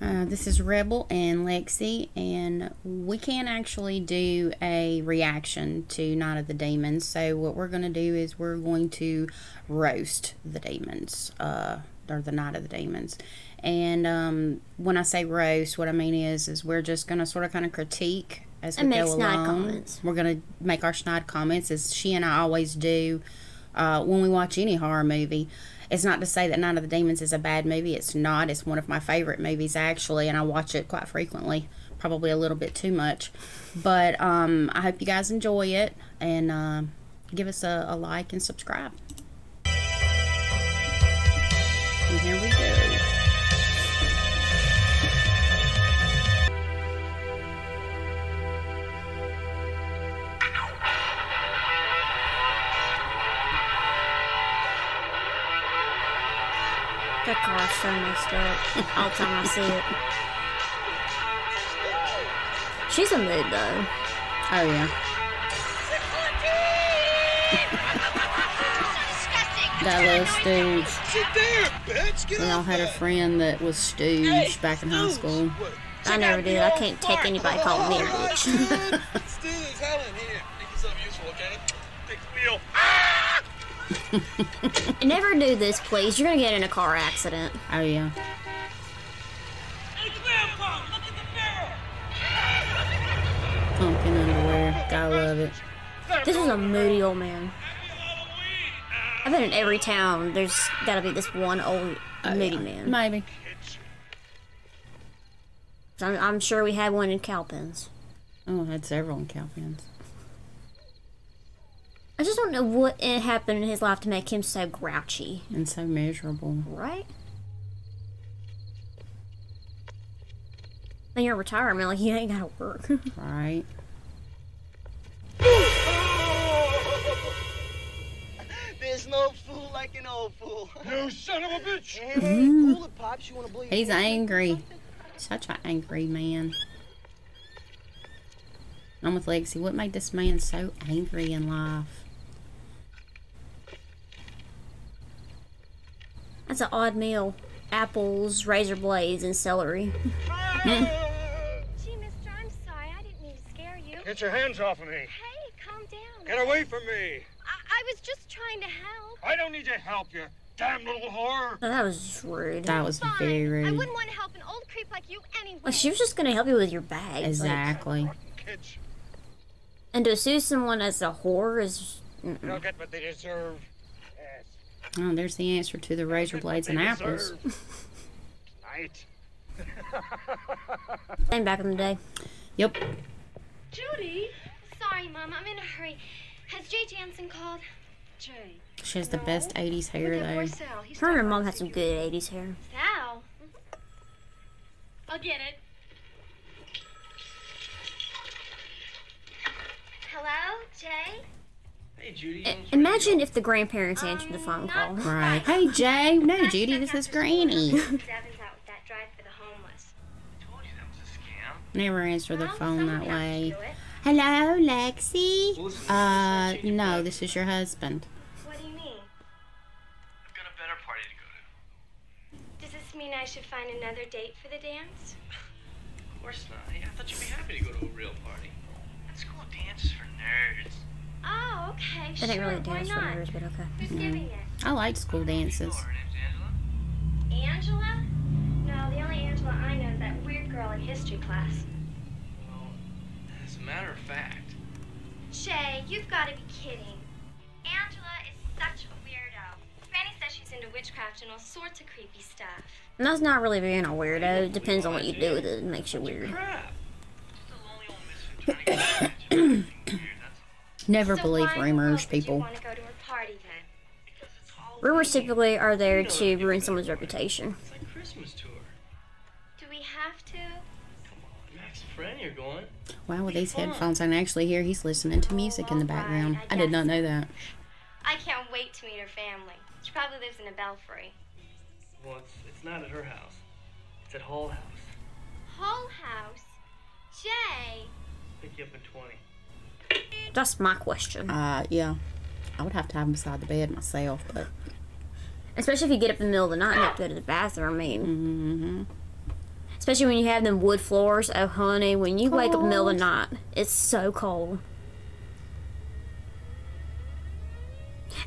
Uh, this is Rebel and Lexi, and we can't actually do a reaction to Night of the Demons. So, what we're going to do is we're going to roast the demons, uh, or the Night of the Demons. And um, when I say roast, what I mean is, is we're just going to sort of kind of critique as we And make go snide along. comments. We're going to make our snide comments, as she and I always do uh, when we watch any horror movie. It's not to say that Night of the Demons is a bad movie. It's not. It's one of my favorite movies, actually, and I watch it quite frequently. Probably a little bit too much. But um, I hope you guys enjoy it and uh, give us a, a like and subscribe. And here we go. That car's so messed up. All the time I see it. She's a mood though. Oh, yeah. That little Stooge. Sit there, bitch. Get We all had a friend that was Stooge back in high school. I never did. I can't take anybody calling me a bitch. Stu is Helen here. Think of something useful, okay? Take the wheel. Never do this, please. You're gonna get in a car accident. Oh, yeah. Hey, Grandpa, look at the barrel. Pumpkin underwear. Gotta love it. This is a moody old man. I bet in every town there's gotta be this one old oh, moody man. Maybe. I'm, I'm sure we had one in Calpins. Oh, I had several in Calpins. I just don't know what happened in his life to make him so grouchy, And so miserable. right? Then you're in retirement, like you ain't gotta work. Right? There's no fool like an old fool. You son of a bitch. Hey, mm-hmm. hey, cool it, Pops. You want to blow your He's angry. Such an angry man. I'm with Lexi. What made this man so angry in life? That's an odd meal. Apples, razor blades, and celery. Gee, mister, I'm sorry. I didn't mean to scare you. Get your hands off of me. Hey, calm down. Get away from me. I, I was just trying to help. I don't need to help you. Damn little whore. Oh, that was just rude. That was Fine. very I rude. wouldn't want to help an old creep like you anyway. Like, she was just gonna help you with your bag. Exactly. Kids, and to assume someone as a whore is. you don't get what they deserve. Yes. Oh, there's the answer to the razor blades and apples. deserve. Night. Same back in the day. Yep. Judy? Sorry, Mom. I'm in a hurry. Has Jay Jansen called? Jay. She has the best 80s hair, though. Sal. Her and her mom had some good 80s hair. Sal? I'll get it. Hello, Jay? Hey, Judy. I- Imagine if the grandparents answered the phone call. Right. Hey, Jay. No, Judy, this is Granny. Devin's out with that drive for the homeless. told you that was a scam. Never answer the phone that someone has to way. Hello, Lexi. Well, this is- Uh, no, this is your husband. What do you mean? I've got a better party to go to. Does this mean I should find another date for the dance? Of course not. I thought you'd be happy to go to a real party. That school dance is for nerds. Oh, okay. I sure. didn't really Why dance for not? years, but okay. Who's giving it? I like school dances. Her name's Angela. Angela? No, the only Angela I know is that weird girl in history class. Well, as a matter of fact, Shay, you've got to be kidding. Angela is such a weirdo. Granny says she's into witchcraft and all sorts of creepy stuff. And that's not really being a weirdo. It depends on what you do with it. It makes you weird. Never so believe why in the world rumors, people. want to go to her party then? Because it's all Rumors typically are there to ruin someone's reputation. It's like Christmas tour. Do we have to? Come on, Max and Fran, you're going. Wow, with these headphones, I can actually hear he's listening to music in the background. I did not know that. I can't wait to meet her family. She probably lives in a belfry. Well, it's, it's not at her house. It's at Hull House. Whole house? Jay! Pick you up in 20. That's my question. Uh, yeah. I would have to have him beside the bed myself, but Especially if you get up in the middle of the night and have to go to the bathroom. I mean, mm-hmm. Especially when you have them wood floors. Oh, honey, when you wake up in the middle of the night, it's so cold.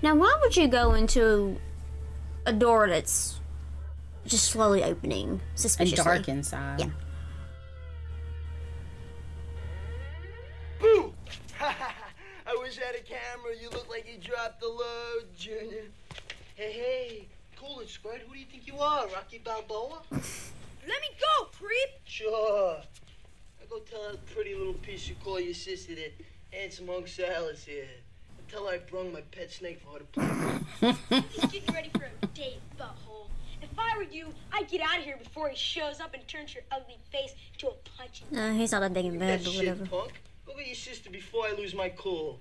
Now, why would you go into a door that's just slowly opening And suspiciously? dark inside. Yeah. I wish I had a camera. You look like you dropped the load, Junior. Hey, hey, cool it, Squirt. Who do you think you are, Rocky Balboa? Let me go, creep! Sure. I go tell that pretty little piece you call your sister that handsome hunk Sal's here. And tell her I brung my pet snake for her to play. He's getting ready for a date, butthole. If I were you, I'd get out of here before he shows up and turns your ugly face into a punching. Uh, he's not that big in bed, That but shit, whatever. punk. Go get your sister before I lose my cool.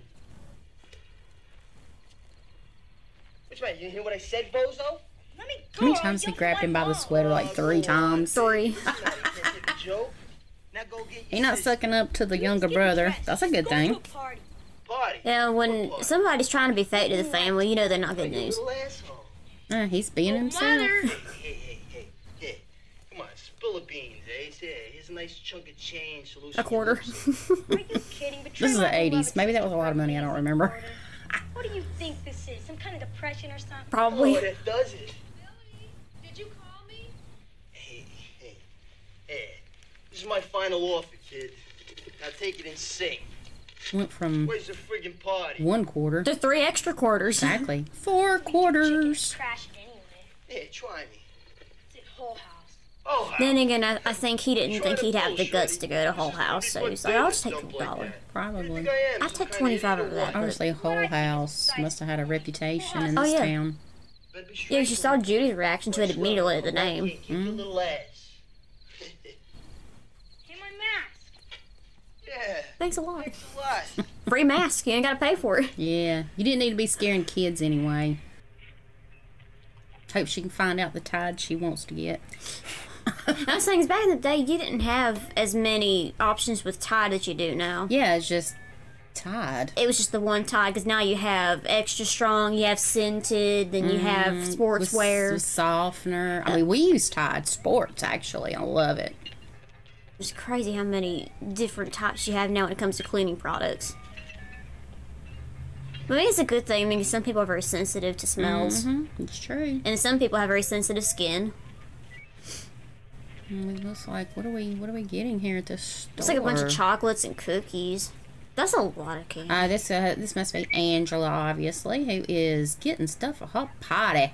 What's the? You hear what I said, bozo? Let me go. How many times he grabbed him my by the sweater? Like three times. Three. What's the matter? You can't take a joke. Now go get your He not sister. sucking up to the younger brother. That's a good thing. Party. Party. Yeah, when somebody's trying to be fake to the family, you know they're not good news. Uh, he's being himself. Hey, hey, hey, hey. Come on, spill the beans, eh? Here's a nice chunk of change. to A quarter. lips. Are you kidding? This is the 80s. Maybe that was a lot of money. I don't remember. What do you think this is? Some kind of depression or something? Probably. Oh, that does it. Did you call me? Hey, hey, hey. This is my final offer, kid. Now take it and sing. Went from Where's the friggin' party? one quarter. The three extra quarters. Exactly. Four quarters. Trash it anyway. Hey, try me. It's at Hull House. Oh, Then again, I, I think he didn't think he'd have the guts to go to Whole House, so he's like, I'll just take a dollar. Probably. I'll take 25 of that. Honestly, Whole House must have had a reputation in Oh, this yeah. town. Yeah, you saw Judy's reaction to it immediately at the name. Keep your little ass. Hey, my mask. yeah, Thanks a lot. thanks a lot. Free mask, you ain't gotta pay for it. Yeah, you didn't need to be scaring kids anyway. Hope she can find out the tide she wants to get. I was saying, back in the day, you didn't have as many options with Tide as you do now. Yeah, it's just Tide. It was just the one Tide, because now you have Extra Strong, you have Scented, then you have With, Sportswear. with softener. I mean, we use Tide Sports actually. I love it. It's crazy how many different types you have now when it comes to cleaning products. Think it's a good thing. Mean, some people are very sensitive to smells, hmm It's true. and some people have very sensitive skin. It looks like what are we what are we getting here at this store? It's like a bunch of chocolates and cookies. That's a lot of candy. Uh, this uh, this must be Angela, obviously, who is getting stuff for her party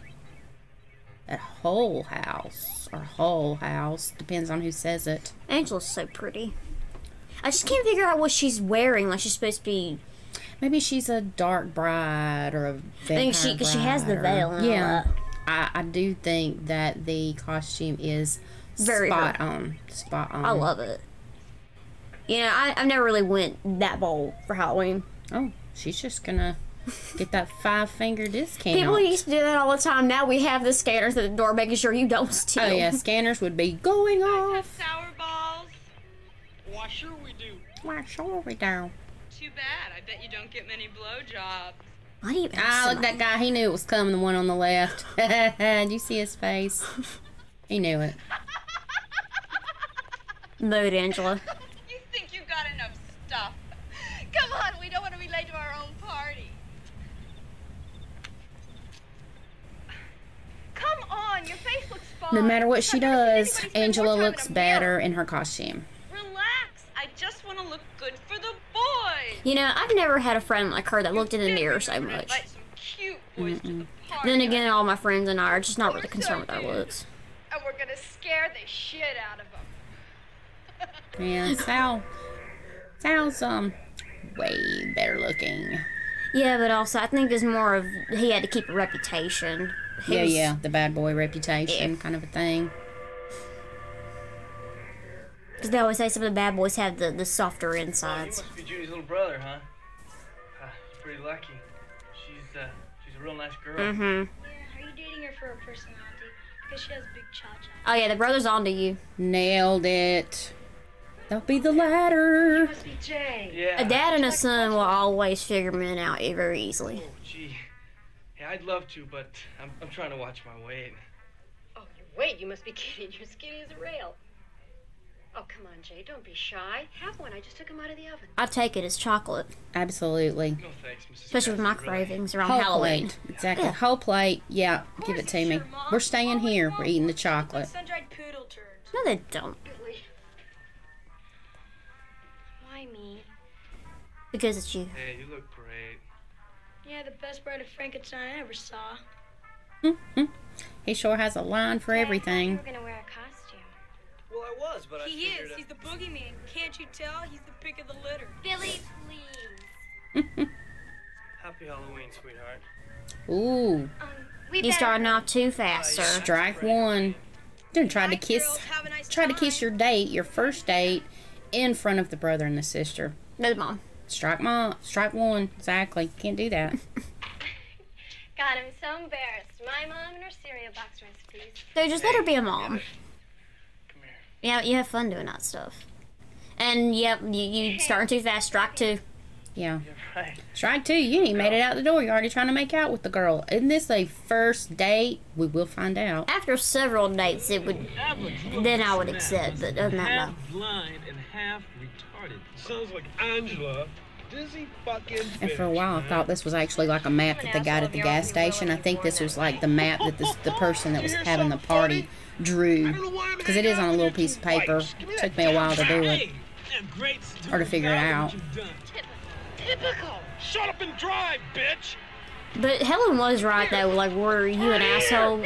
at Whole House or Whole House, depends on who says it. Angela's so pretty. I just can't figure out what she's wearing. Like she's supposed to be. Maybe she's a dark bride or a I think she because she has the or- veil all yeah. I, I do think that the costume is Very spot her. on. Spot on. I love it. You know, I, I've never really went that bold for Halloween. Oh, she's just gonna get that five finger discount. People used to do that all the time. Now we have the scanners at the door, making sure you don't steal. Oh yeah, scanners would be going off. Sour balls? Why, sure we do. Why sure we do. Too bad. I bet you don't get many blowjobs. Why do you? Ah, look that guy. He knew it was coming. The one on the left. Did you see his face? He knew it. Mood, Angela. You think you got enough stuff? Come on, we don't want to be late to our own party. Come on, your face looks fine. No matter what she I've never seen does, Angela time in looks better in her costume. Relax. I just want to look good for the boys. You know, I've never had a friend like her that looked in the mirror so much. Invite some cute boys to the. Then again, all my friends and I are just not really concerned with our looks. And we're gonna scare the shit out of. Yeah, Sal. Sal's um way better looking. Yeah, but also I think there's more of he had to keep a reputation. He Yeah, was- yeah, the bad boy reputation Yeah. kind of a thing. Because they always say some of the bad boys have the, the softer You insides. must be Judy's little brother, huh? Uh, pretty lucky. She's uh, she's a real nice girl. Mm-hmm. Yeah, are you dating her for her personality? Because she has big cha-cha. Oh yeah, the brother's onto you. Nailed it. That'll be the ladder. Must be Jay. Yeah. A dad and a son will always figure men out very easily. Oh, gee. Yeah, I'd love to, but I'm, I'm trying to watch my weight. Oh, you wait, you must be kidding. You're skinny as a rail. Oh, come on, Jay. Don't be shy. Have one. I just took them out of the oven. I take it as chocolate, Absolutely. No thanks, Mrs. especially with my Cassidy, really. cravings around Whole Halloween. plate. Exactly. Yeah. Whole plate. Yeah. Give it to me. Sure, We're staying All here. We're eating the chocolate. Sun-dried poodle turds. No, they don't, Really? Why me? because it's you. Hey, you look great. Yeah, the best bride of Frankenstein I ever saw. Hmm. He sure has a line for You everything. were gonna wear a costume. Well, I was, but I He is. it- He's the boogeyman. Can't you tell? He's the pick of the litter. Billy, please. Happy Halloween, sweetheart. Ooh. Um, we You better starting off too fast, sir. Strike one. Don't try to kiss. girls. Have a nice Try to kiss your date, your first date, in front of the brother and the sister. No, mom. Strike mom. Strike one. Exactly. Can't do that. God, I'm so embarrassed. My mom and her cereal box recipes. So just let her be a mom. Come here. Yeah, you have fun doing that stuff. And yep, you, you starting too fast. Strike two. Yeah. You're right. Strike two. You ain't even made it out the door. You're already trying to make out with the girl. Isn't this a first date? We will find out. After several dates, it would. Then I would accept, but other than that, no. half blind and half retarded. Sounds like Angela. Dizzy fucking. And for a while, I thought this was actually like a map that they got at the gas station. I think this was like the map that this, the person that was having the party drew. Because it is on a little piece of paper. Took me a while to do it. Or to figure it out. Typical. Shut up and drive, bitch. But Helen was right though. Like, were you an asshole,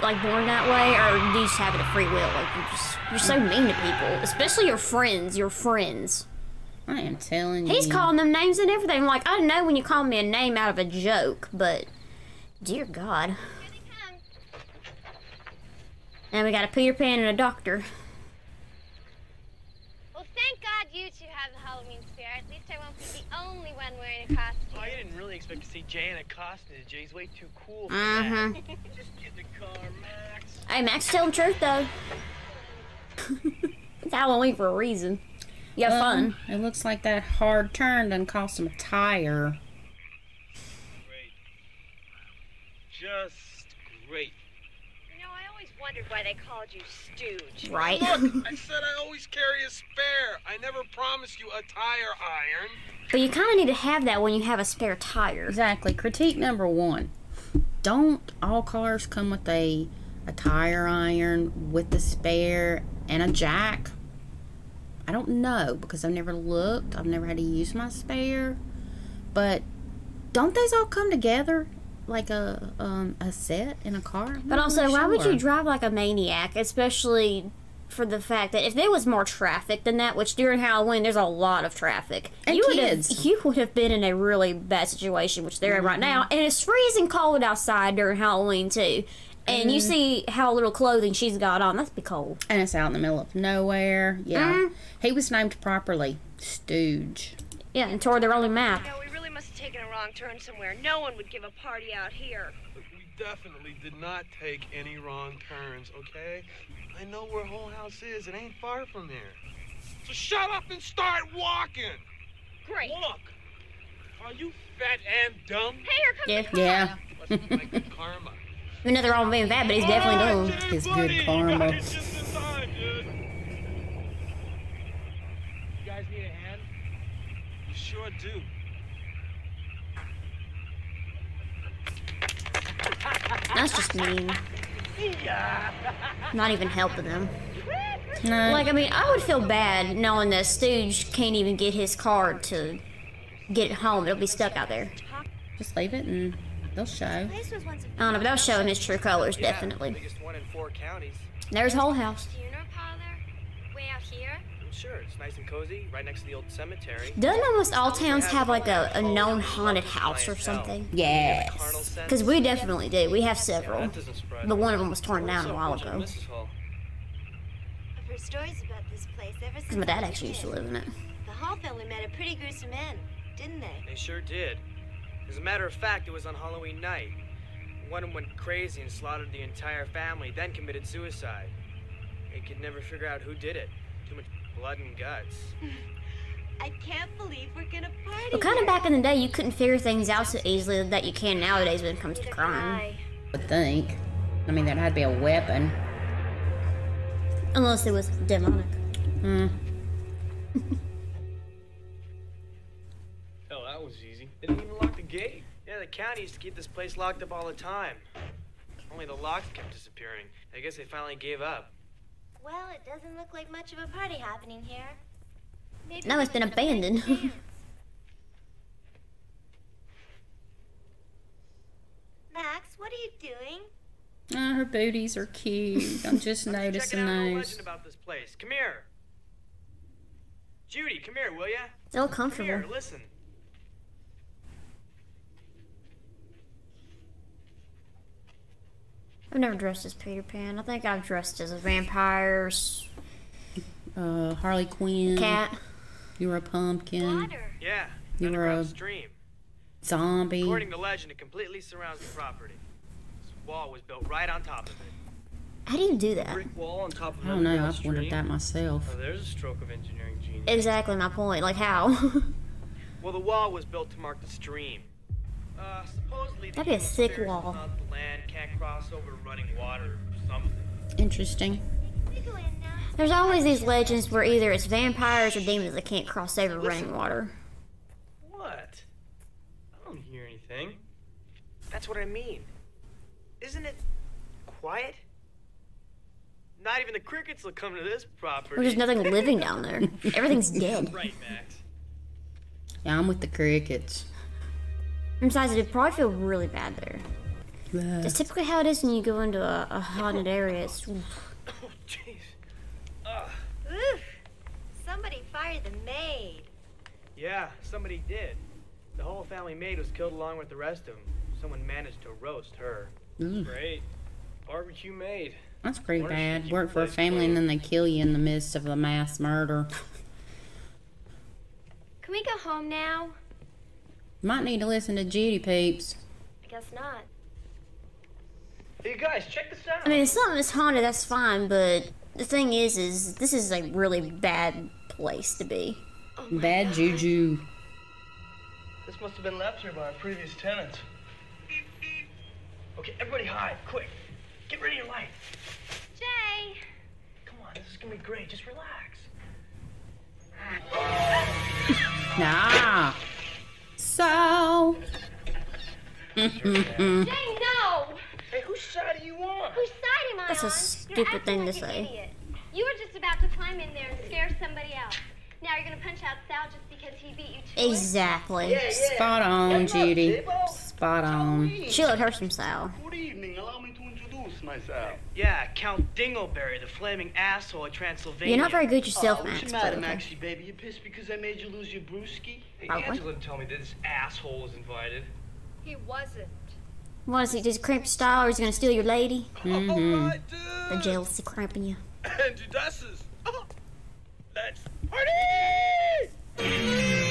like born that way, or do you just have it a free will? Like, you just you're so mean to people, especially your friends. Your friends. I am telling you. He's calling them names and everything. Like, I know when you call me a name out of a joke, but dear God. And we got a Peter Pan and a doctor. Well, thank God you two have the Halloween spirit. At least I won't be the only one wearing a costume. Oh, you didn't really expect to see Jay in a costume. Jay's way too cool for Uh-huh. that. Just get in the car, Max. Hey, Max, tell the truth though. it's Halloween for a reason. You have fun. Um, It looks like that hard turn done cost him a tire. Great. Just great. You know, I always wondered why they called you Stooge. Right. Look, I said I always carry a spare. I never promised you a tire iron. but you kind of need to have that when you have a spare tire. Exactly. Critique number one. Don't all cars come with a a tire iron with the spare and a jack? I don't know because I've never looked. I've never had to use my spare. But don't those all come together like a um a set in a car? I'm But also, really why would you drive like a maniac, especially for the fact that if there was more traffic than that, which during Halloween there's a lot of traffic, And you would have you would have been in a really bad situation, which they're in right now, and it's freezing cold outside during Halloween too. And you see how little clothing she's got on. That's be cold. And it's out in the middle of nowhere. Yeah. Mhm. He was named properly. Stooge. Yeah, and tore their only map. Taken a wrong turn somewhere. No one would give a party out here. Look, we definitely did not take any wrong turns, okay? I know where Hull House is. It ain't far from here. So shut up and start walking. Great. Look, are you fat and dumb? Hey, here comes Yeah. Yeah. Must be my good karma. I mean, nothing wrong with being fat, but he's definitely All dumb. right, His everybody, good karma. You got it just in time. You guys need a hand? You sure do. That's just mean. Not even helping them. No. Like, I mean, I would feel bad knowing that Stooge can't even get his card to get it home. It'll be stuck out there. just leave it and they'll show. This was once a I don't know, but that was showing his true colors, definitely. Biggest one in four counties. There's Hull House. funeral parlor way out here. Sure, it's nice and cozy, right next to the old cemetery. Doesn't almost all towns have like a, a known haunted house or something? Yes. Because we definitely do. We have several. That. But one of them was torn down a while ago. I've heard stories about this place ever since. Because my dad actually used to live in it. The Hull family met a pretty gruesome end, didn't they? They sure did. As a matter of fact, it was on Halloween night. One of them went crazy and slaughtered the entire family, then committed suicide. They could never figure out who did it. Too much blood and guts. I can't believe we're gonna party. But kind of back in the day, you couldn't figure things out so easily that you can nowadays when it comes to crime. I would think. I mean, there had to be a weapon. Unless it was demonic. Hmm. Oh, that was easy. They didn't even lock the gate. Yeah, the county used to keep this place locked up all the time. Only the locks kept disappearing. I guess they finally gave up. Well, it doesn't look like much of a party happening here. Maybe Now it's been abandoned. Max, what are you doing? Ah, her booties are cute. I'm just noticing Checking out a little those. legend about this place. Come here. Judy, come here, will ya? It's all Come comfortable. here, listen. I've never dressed as Peter Pan. I think I've dressed as a vampire, Uh, Harley Quinn. cat. You were a pumpkin. Yeah, You were underground a stream. zombie. According to legend, it completely surrounds the property. This wall was built right on top of it. How do you do that? Brick wall on top of I don't know. I've wondered that myself. Oh, there's a stroke of engineering genius. Exactly my point. Like how? Well, the wall was built to mark the stream. Uh, supposedly the That'd be a sick wall. The land can't cross over running water or something. Interesting. There's always these legends where either it's vampires or demons that can't cross over running water. What? I don't hear anything. That's what I mean. Isn't it quiet? Not even the crickets will come to this property. There's nothing living down there. Everything's dead. Right, Max. Yeah, I'm with the crickets. And Besides, it'd probably feel really bad there. Uh, That's typically how it is when you go into a, a haunted area. It's, Jeez. Oh, Oof! Somebody fired the maid. Yeah, somebody did. The whole family maid was killed along with the rest of them. Someone managed to roast her. Ooh. Great. Barbecue maid. That's pretty Wonder bad. Work for a plays family and then they kill you in the midst of a mass murder. Can we go home now? Might need to listen to Judy Peeps. I guess not. Hey guys, check this out. I mean, if something is haunted, that's fine, but the thing is, is this is a really bad place to be. Oh bad juju. This must have been left here by our previous tenants. Okay, everybody hide, quick. Get ready to light. Jay! Come on, this is gonna be great. Just relax. Nah. So. Jay, no! Hey, whose side are you on? Whose side am I That's a stupid You're acting thing to like an say. idiot. You were just about to climb in there and scare somebody else. Now you're gonna punch out Sal just because he beat you to it? Exactly. Spot on, Judy. Spot on. She let her some Sal. Good evening. Allow me to introduce myself. Yeah, Count Dingleberry, the flaming asshole of Transylvania. You're not very good yourself, oh, Max. What's the but matter, okay. Maxie, baby? You pissed because I made you lose your brewski? Hey, Probably. Angela didn't tell me that this asshole was invited. He wasn't. What is he, just cramp style, or is he gonna steal your lady? Mm-hmm. Alright, The dude. jealousy cramping you. And Judases. Let's party!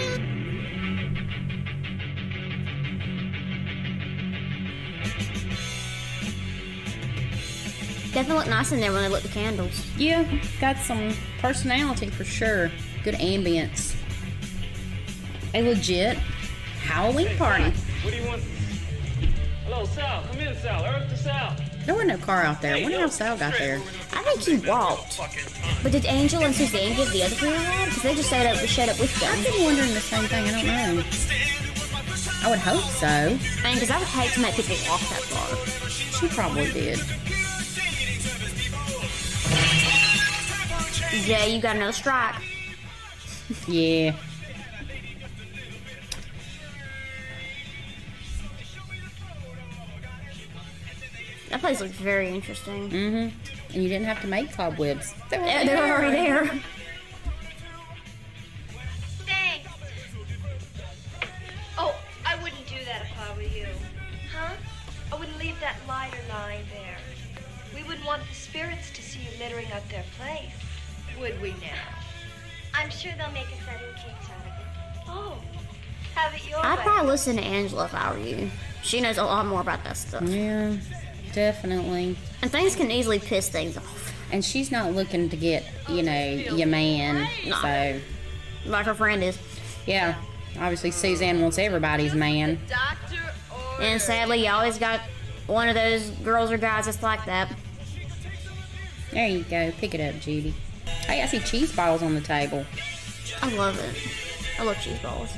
Definitely look nice in there when they lit the candles. Yeah, got some personality for sure. Good ambience. A legit Halloween party. What do you want? Hello, Sal. Come in, Sal. Earth to Sal. There wasn't no car out there. I wonder how Sal got there. I think he walked. But did Angel and Suzanne give the other three a ride? Because they just showed up, showed up with them. I've been wondering the same thing. I don't know. I would hope so. I mean, because I would hate to make people walk that far. She probably did. Jay, you got another strike. Yeah. That place looks very interesting. Mm-hmm. And you didn't have to make cobwebs. They were, They're, they're already there. Thanks. Oh, I wouldn't do that if I were you. Huh? I wouldn't leave that lighter lying there. We wouldn't want the spirits to see you littering up their place. Would we now? I'm sure they'll make a sudden cake out of it. Oh, have it your I'd way. probably listen to Angela if I were you. She knows a lot more about that stuff. Yeah, definitely. And things can easily piss things off. And she's not looking to get, you oh, know, your man. So, Like her friend is. yeah. Obviously, Suzanne wants everybody's man. And sadly, you always got one of those girls or guys that's like that. There you go. Pick it up, Judy. Hey, I see cheese balls on the table. I love it. I love cheese balls.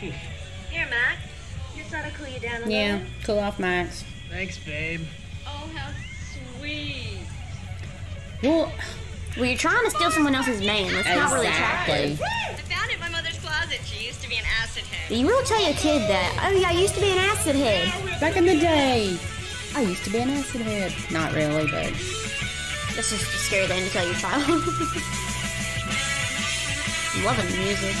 Here, Mac. Just thought I'd cool you down a Yeah, little. cool off, Max. Thanks, babe. Oh, how sweet. Well, Well, you're trying to steal someone else's man. That's not really attractive. I found it in my mother's closet. She used to be an acid head. You really tell your kid that? Oh yeah, I used to be an acid head. Back in the day, I used to be an acid head. Not really, but That's is a scary thing to tell your child. I'm loving the music.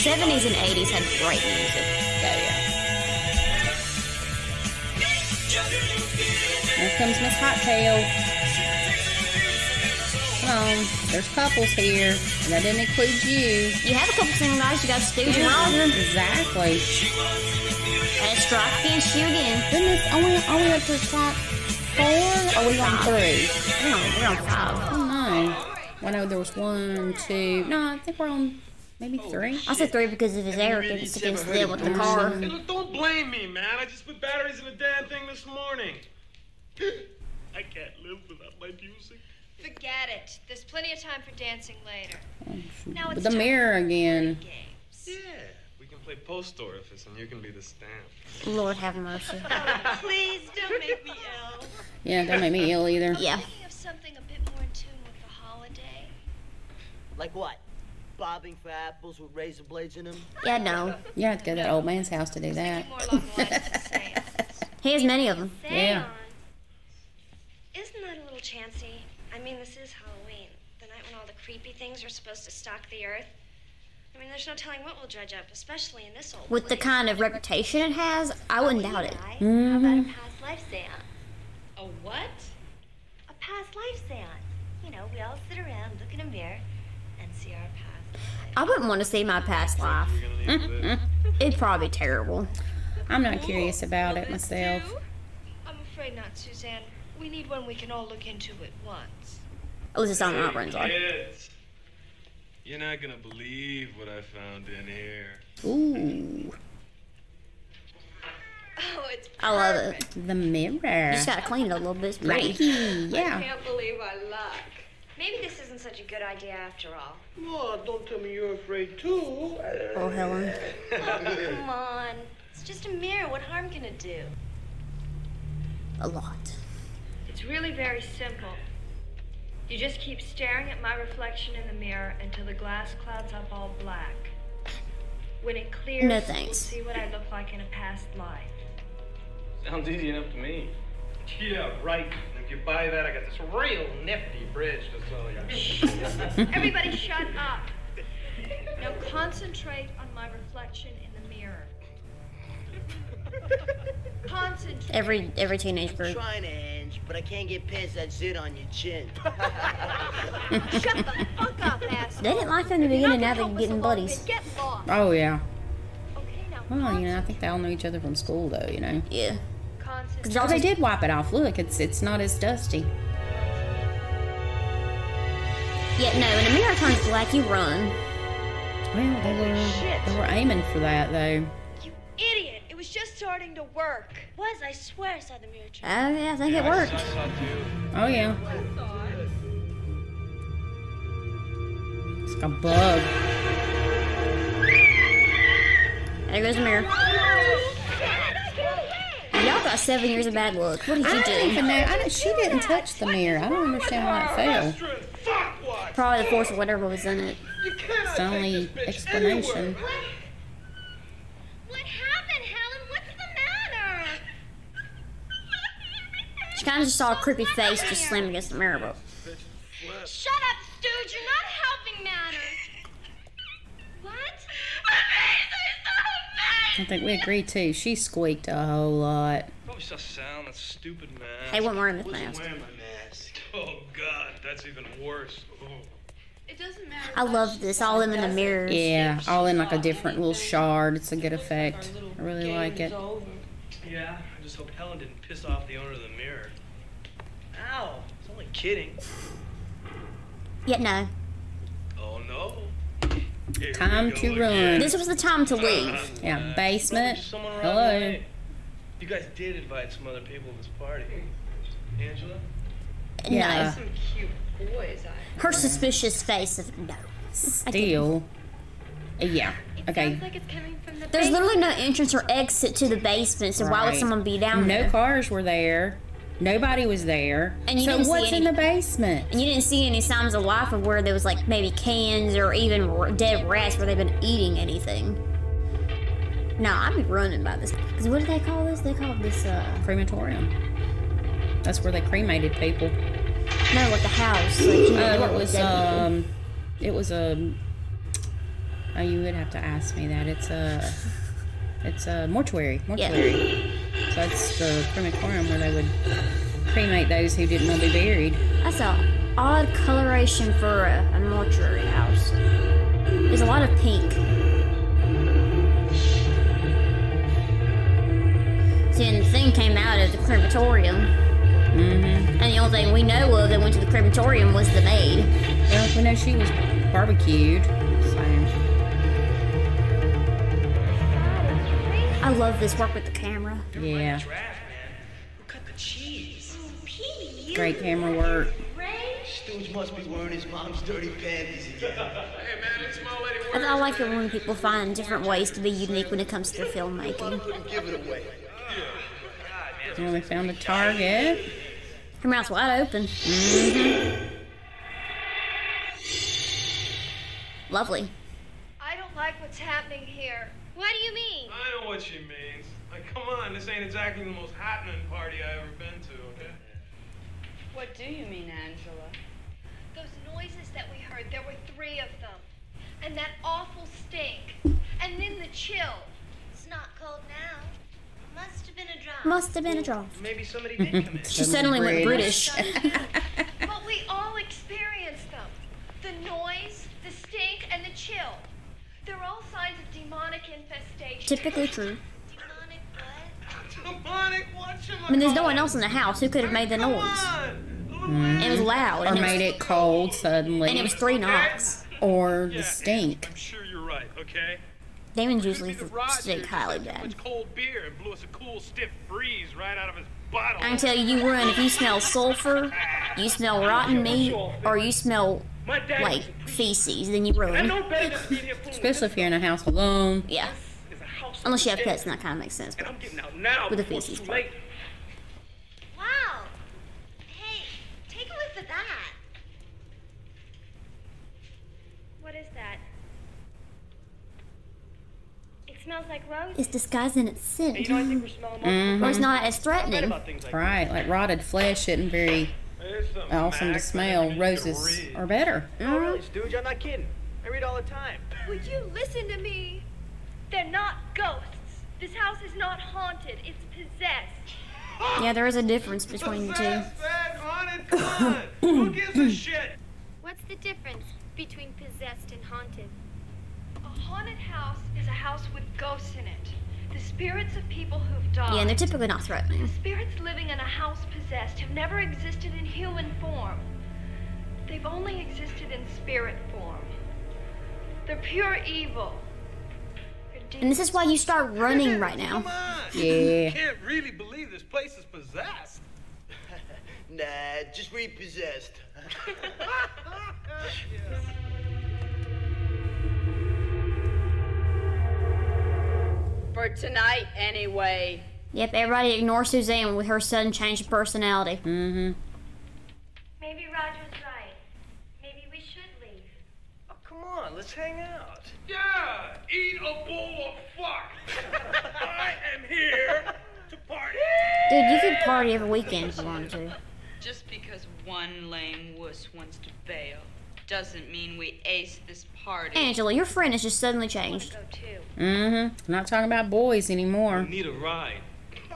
70s and 80s had great music. oh yeah. Here comes Miss Hot Tail. Come on, there's couples here, and that didn't include you. You have a couple single guys. You got Stooge and Roger. Exactly. And it's strike against you again. Goodness, we, are we up to strike four? Or are we on three? We're on, we're on five. Oh no. I know there was one, two. No, I think we're on maybe oh, three. I said three because of his arrogance against them with the car. Hey, look, mm-hmm. don't blame me, man. I just put batteries in the damn thing this morning. I can't live without my music. Forget it. There's plenty of time for dancing later. Oh, now With it's the mirror again. Yeah, we can play post orifice and you can be the stamp. Lord have mercy. Please don't make me ill. Yeah, don't make me ill either. Yeah. Thinking of something a bit more in tune with the holiday. Like what? Bobbing for apples with razor blades in them? Yeah, no. You have to go to that old man's house to do that. More along the lines of the seance. He has many of them. Yeah. Isn't that a little chancy? I mean, this is Halloween, the night when all the creepy things are supposed to stalk the earth. I mean, there's no telling what will dredge up, especially in this old With the kind of reputation it has, I wouldn't doubt it. Mm-hmm. How about a past life seance? A what? A past life seance. You know, we all sit around, look in a mirror, and see our past lives. I wouldn't want to see my past life. We're gonna need this. It'd probably be terrible. I'm not curious about it myself. I'm afraid not, Suzanne. We need one we can all look into at once. At least it's on my friends like. Kids, you're not gonna believe what I found in here. Ooh, Oh, it's perfect. I love it. the mirror. You just gotta clean it a little bit. It's pretty. Lucky, yeah. I can't believe our luck. Maybe this isn't such a good idea after all. Oh, don't tell me you're afraid too. Oh, Helen. Oh, come on. It's just a mirror. What harm can it do? A lot. It's really very simple. You just keep staring at my reflection in the mirror until the glass clouds up all black. When it clears, No you'll thanks. see what I look like in a past life. Sounds easy enough to me. Yeah, right. And if you buy that, I got this real nifty bridge to sell you. Everybody shut up. Now concentrate on my reflection in the mirror. Concentrate. Every every teenage I'm group. trying to, Ange, but I can't get past that zit on your chin. Shut the fuck up, asshole. They didn't like her in the beginning. Now they're getting along, buddies. Get. Oh yeah. Okay, now Well, you know, I think they all know each other from school, though. You know. Yeah. concentrate. Oh, they did wipe it off. Look, it's it's not as dusty. Yeah, no. When the mirror turns black, you run. Well, they were they were aiming for that though. You idiot! It was just starting to work. Was, I swear I saw the mirror Oh uh, turn. yeah, I think it I worked. saw. Oh yeah. It's like a bug. There goes the mirror. Y'all got seven years of bad luck. What did I you don't do? even know. I don't, she didn't touch the mirror. I don't understand why it fell. Astrid, fuck what? Probably the force of whatever was in it. It's the only take this bitch explanation. anywhere. What happened, Helen? What's the matter? She kind of just saw a creepy face just slam against the mirror. But Shut up, Stooge. You're not helping matters. What? I think we agree too. She squeaked a whole lot. Probably saw sound, that stupid man. they weren't wearing the mask. Wear my mask. Oh God, that's even worse. Oh. It doesn't matter. I love this. All them in the mirrors. Yeah, all in like a different little shard. It's a good effect. I really like it. Yeah, I just hope Helen didn't piss off the owner of the mirror. Ow! It's only kidding. Yeah, no. Oh no. Here Time go to again. run. This was the time to uh, leave. Uh, yeah, uh, basement. Just someone around Hello. You guys did invite some other people to this party. Angela? Yeah. Some cute boys, I. Her suspicious face of no. Still. Yeah. Okay. Sounds like it's coming from the There's basement. literally no entrance or exit to the basement, so why would someone be down No there? cars were there. Nobody was there. And you so didn't see what's in the basement? And you didn't see any signs of life of where there was like maybe cans or even dead rats where they've been eating anything. No, I'd be running by this. Cause what do they call this? They call this uh Crematorium. That's where they cremated people. no, like the house. Like, you know, Um, what it was dead people. um, it was a. Oh, you would have to ask me that. It's a, it's a mortuary. Yeah. Mortuary. So that's the crematorium where they would cremate those who didn't want to be buried. That's a odd coloration for a, a mortuary house. There's a lot of pink. See, and the thing came out of the crematorium. Mm-hmm. And the only thing we know of that went to the crematorium was the maid. Well, we know she was barbecued. I love this work with the camera. yeah, Who cut the cheese? great camera work. Stooge must be wearing his mom's dirty panties again. Hey, man, it's my lady. I, I like it when people find different ways to be unique when it comes to their filmmaking. Couldn't give it away. Well, we found a target. Her mouth's wide open. Mm-hmm. Lovely. I don't like what's happening here. What do you mean? I know what she means. Like, come on, this ain't exactly the most happening party I ever been to, okay? What do you mean, Angela? Those noises that we heard, there were three of them. And that awful stink. And then the chill. It's not cold now. Must have been a drop. Must have been a draw. Maybe somebody did come in. She suddenly went British. But we all experienced them. The noise, the stink, and the chill. They're all signs of demonic infestation. Typically true. Demonic what? Demonic. I mean, there's no one else in the house who could have made the noise. Mm. It was loud. Or And it made was, it cold suddenly. and it was three knocks. or Yeah, the stink. I'm sure you're right, okay? Damon's usually the stink highly had bad. cold beer and blew us a cool stiff breeze right out of his bottle. I can tell you, you run if you smell sulfur, you smell rotten meat, or you smell like feces, then you I ruin. know better than being here fooling Especially if you're in a house alone. Yeah. It's a house Unless you have pets, and that kind of makes sense. But I'm getting out now With the feces part. late. Wow. Hey, take a whiff of that. What is that? It smells like rose. it's disguised in its scent. Hey, you know, I think we're smelling more Mhm. Or it's not as threatening. like Right, like rotted flesh isn't very awesome to smell. Roses can read. are better. Oh, really, Stooge? I'm not kidding. I read all the time. Would you listen to me? They're not ghosts. This house is not haunted. It's possessed. Yeah, there is a difference between the two. Bad, haunted. Who gives a shit? What's the difference between possessed and haunted? A haunted house is a house with ghosts in it. The spirits of people who've died. Yeah, and they're typically not threatening. The spirits living in a house possessed have never existed in human form. They've only existed in spirit form. They're pure evil. They're And this is why you start running right Come now. on. Yeah. Can't really believe this place is possessed. Nah, just repossessed. For tonight, anyway. Yep, everybody ignore Suzanne with her sudden change of personality. Mm-hmm. Maybe Roger's right. Maybe we should leave. Oh, come on, let's hang out. Yeah, eat a bowl of fuck. I am here to party. Dude, you could party every weekend if you wanted to. Just because one lame wuss wants to bail doesn't mean we ace this party. Angela, your friend has just suddenly changed. Go too. Mm-hmm. Not talking about boys anymore. Need a ride.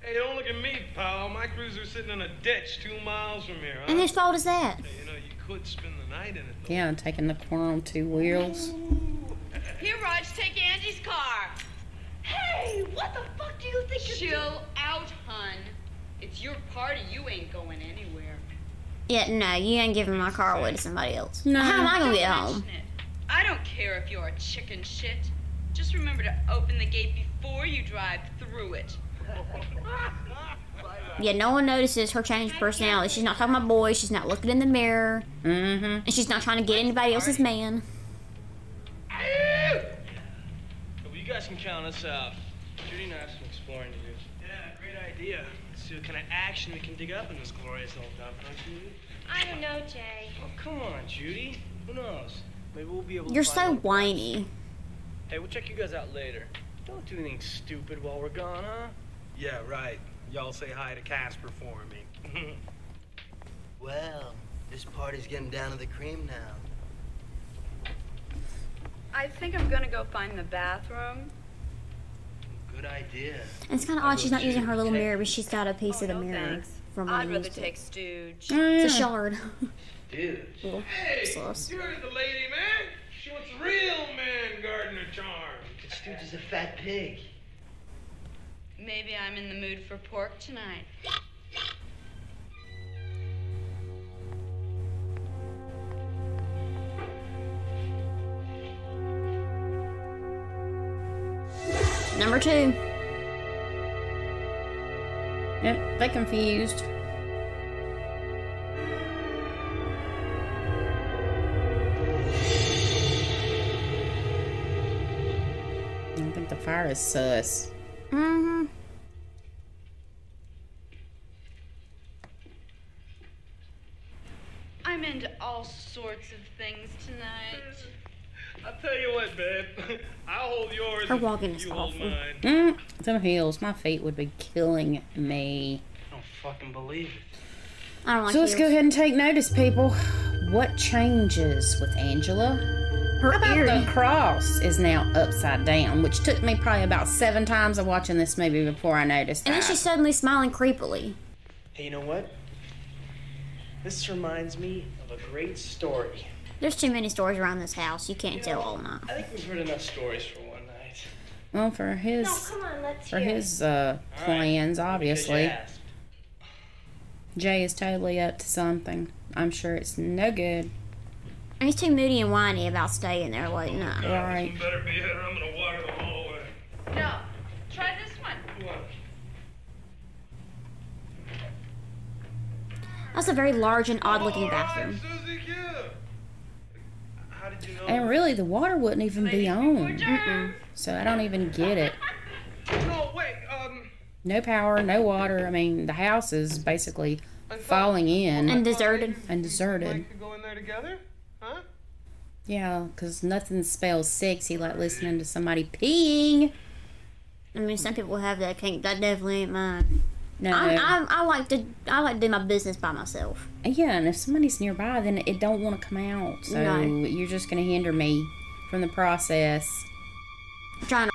Hey, don't look at me, pal. My cruiser's sitting in a ditch two miles from here. Huh? And whose fault is that? Hey, you know, you could spend the night in it. Though. Yeah, taking the corner on two wheels. Here, Raj, take Angie's car. Hey, what the fuck do you think you're doing? Chill out, hun. It's your party. You ain't going anywhere. Yeah, no, you ain't giving my car away to somebody else. No. How am I gonna Don't get home? it. I don't care if you're a chicken shit. Just Just remember to open the gate before you drive through it. Yeah, no one notices her changed personality. She's not talking about boys. She's not looking in the mirror. Mm-hmm. And she's not trying to get anybody else's man. Well, you guys can count us out. Judy and I have some exploring to do. Yeah, great idea. Let's see what kind of action we can dig up in this glorious old dump, huh, Judy? I don't know, Jay. Oh, come on, Judy. Who knows? Maybe we'll be able to You're find so one- whiny. Hey, we'll check you guys out later. Don't do anything stupid while we're gone, huh? Yeah, right. Y'all say hi to Casper for me. Well, this party's getting down to the cream now. I think I'm gonna go find the bathroom. Good idea. And it's kind of odd she's not using her little mirror, but she's got a piece oh, of the mirror Thanks. from when I'd rather take it. Stooge. It's a shard. Dude. Little Hey, sauce. you heard the lady, man. She wants real man gardener charm. Stooge is a fat pig. Maybe I'm in the mood for pork tonight. Number two. Yep, they confused. I think the fire is sus. Mm-hmm. I'm into all sorts of things tonight. I'll tell you what, babe. I'll hold yours. Her if walking is you hold awful. mine. Mm, some heels. My feet would be killing me. I don't fucking believe it. I don't like so let's go ahead and take notice, people. What changes with Angela? Her How about ear. the cross is now upside down, which took me probably about seven times of watching this movie before I noticed And then that. she's suddenly smiling creepily. Hey, you know what? This reminds me of a great story. There's too many stories around this house. You can't tell all night. I think we've heard enough stories for one night. well, for his No, come on, let's for hear his uh, plans, Because you obviously. Jay is totally up to something. I'm sure it's no good. And he's too moody and whiny about staying there late night. Right. This one better be it I'm gonna water the hallway. No, try this one. What? That's a very large and odd looking All right, bathroom. Susie Q. How did you know? And really, the water wouldn't even be on. Mm-mm. So I don't even get it. No, wait. Um. No power, no water. I mean, the house is basically falling in And deserted. and deserted. Mike go in there together, huh? Yeah, because nothing spells sexy like listening to somebody peeing. I mean, some people have that kink. That definitely ain't mine. No. I'm, I'm, I like to I like to do my business by myself. yeah, and if somebody's nearby, then it don't want to come out. So No. you're just going to hinder me from the process. I'm trying to.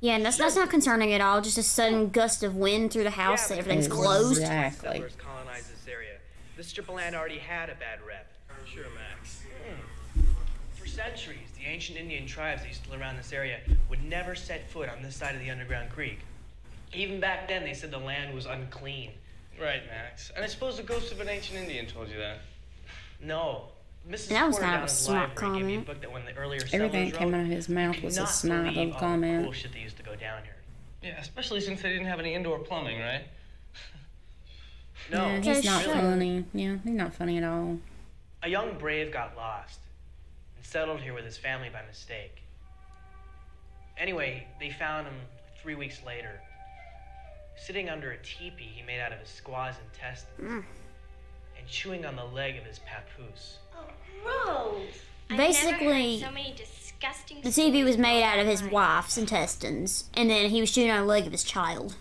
Yeah, and that's that's not concerning at all. Just a sudden gust of wind through the house. Yeah, everything's but- closed. Exactly. Colonized this area. This strip of land already had a bad rep. Sure, Max. Hmm. For centuries, the ancient Indian tribes that used to live around this area would never set foot on this side of the underground creek. Even back then, they said the land was unclean. Right, Max. And I suppose the ghost of an ancient Indian told you that. No. Mrs. That was Porter kind of a in smart library gave me a comment. book that when the earlier Everything settlers that came out of his mouth was a not snide believe little all comment. The bullshit that used to go down here. Yeah, especially since they didn't have any indoor plumbing, right? No, yeah, he's not sure. funny. Yeah, he's not funny at all. A young brave got lost and settled here with his family by mistake. Anyway, they found him three weeks later, sitting under a teepee he made out of his squaw's intestines Mm. and chewing on the leg of his papoose. Oh, Gross. I've Basically, never so many disgusting The TV was made out of his wife's intestines, and then he was chewing on the leg of his child.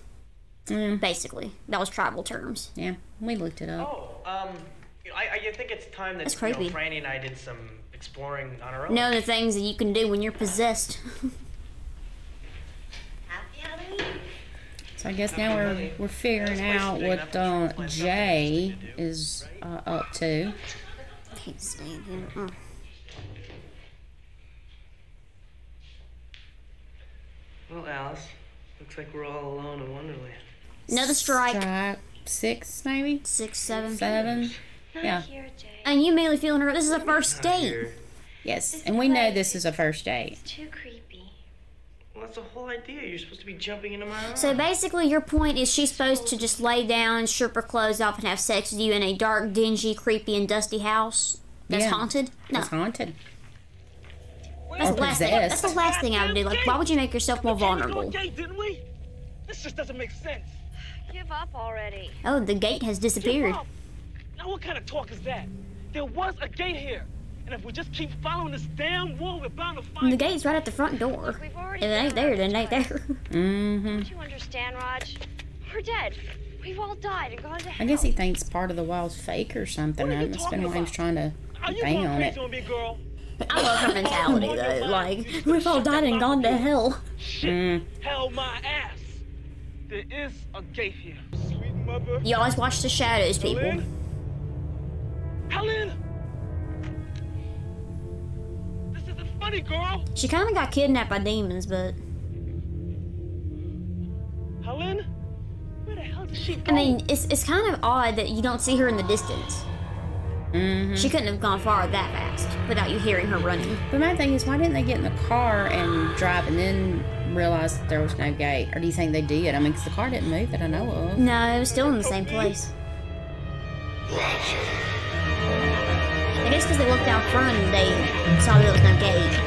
Mm, Basically, that was tribal terms. yeah, we looked it up. Oh, um, I, I think it's time that That's you know. Franny and I did some exploring on our own. Know the things that you can do when you're possessed. Happy Halloween. So I guess now we're we're figuring out what uh, Jay is uh, up to. Can't stand him. Mm. Well, Alice, looks like we're all alone in Wonderland. Another strike. Strike six, maybe Six, seven. seven. Not Yeah. here, Jay. And you mainly feeling her. This is a first Not date. here. Yes, and we know this is a first date. It's Too creepy. Well, that's the whole idea. You're supposed to be jumping into my arms. So basically, your point is she's supposed to just lay down, strip her clothes off, and have sex with you in a dark, dingy, creepy, and dusty house that's Yeah. haunted. No, It's haunted. that's Or the last thing. That's the last thing I would do. Like, why would you make yourself more vulnerable? gate, didn't we? This just doesn't make sense. Give up already. Oh, the gate has disappeared. Now what kind of talk is that? There was a gate here. And if we just keep following this damn wall, we're bound to find And the gate's right at the front door. If it ain't there, then it ain't there. Mm-hmm. Don't you understand, Raj? We're dead. We've all died and gone to hell. I guess he thinks part of the wall's fake or something. What are you That's been talking why he was about? trying to bang on it. crazy on me, girl? I love her mentality though. Like, we've all died and gone to hell. Mm. Hell my ass. There is a gate here. Sweet mother. You always watch the shadows, people. Helen? Helen! This isn't funny, girl. She kind of got kidnapped by demons, but Helen? Where the hell did she go? I mean, it's it's kind of odd that you don't see her in the distance. Mm-hmm. She couldn't have gone far that fast without you hearing her running. But my thing is, why didn't they get in the car and drive and then realize that there was no gate? Or do you think they did? I mean, because the car didn't move that I know of. No, it was still in the same place. I guess because they looked out front and they saw that there was no gate.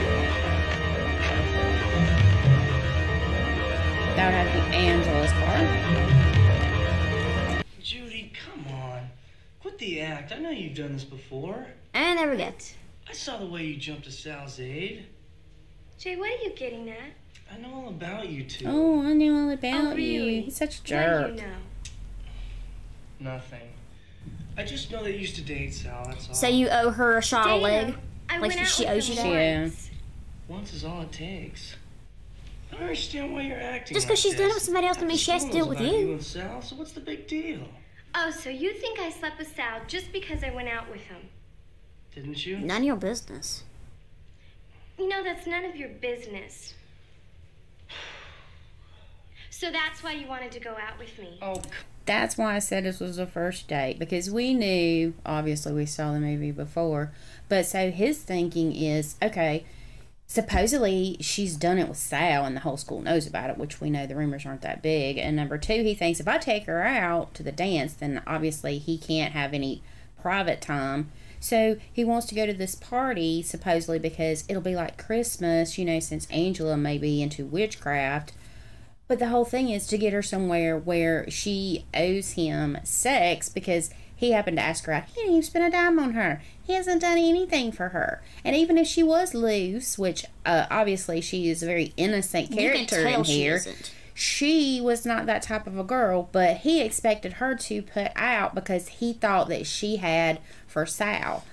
That would have to be Angela's car. Judy, come on. Quit the act. I know you've done this before. And there we go. I saw the way you jumped to Sal's aid. Jay, what are you getting at? I know all about you two. Oh, I knew all about Oh, really? you. He's such a jerk. What jerk. do you know? Nothing. I just know that you used to date Sal, that's all. So you owe her a shot of Dana, leg? I Like went she with owes you that? Yeah. once. Once is all it takes. I don't understand why you're acting Just like because she's done it with somebody else doesn't mean she has to do it with knows about you. and Sal, so what's the big deal? Oh, so you think I slept with Sal just because I went out with him? Didn't you? None of your business. You know, that's none of your business. So that's why you wanted to go out with me. Oh, That's why I said this was a first date because we knew, obviously, we saw the movie before. But so his thinking is okay, supposedly she's done it with Sal and the whole school knows about it, which we know the rumors aren't that big. And number two, he thinks if I take her out to the dance, then obviously he can't have any private time. So he wants to go to this party, supposedly because it'll be like Christmas, you know, since Angela may be into witchcraft. But the whole thing is to get her somewhere where she owes him sex because he happened to ask her out. He didn't even spend a dime on her. He hasn't done anything for her. And even if she was loose, which uh, obviously she is a very innocent character in she here, isn't. she was not that type of a girl. But he expected her to put out because he thought that she had for Sal.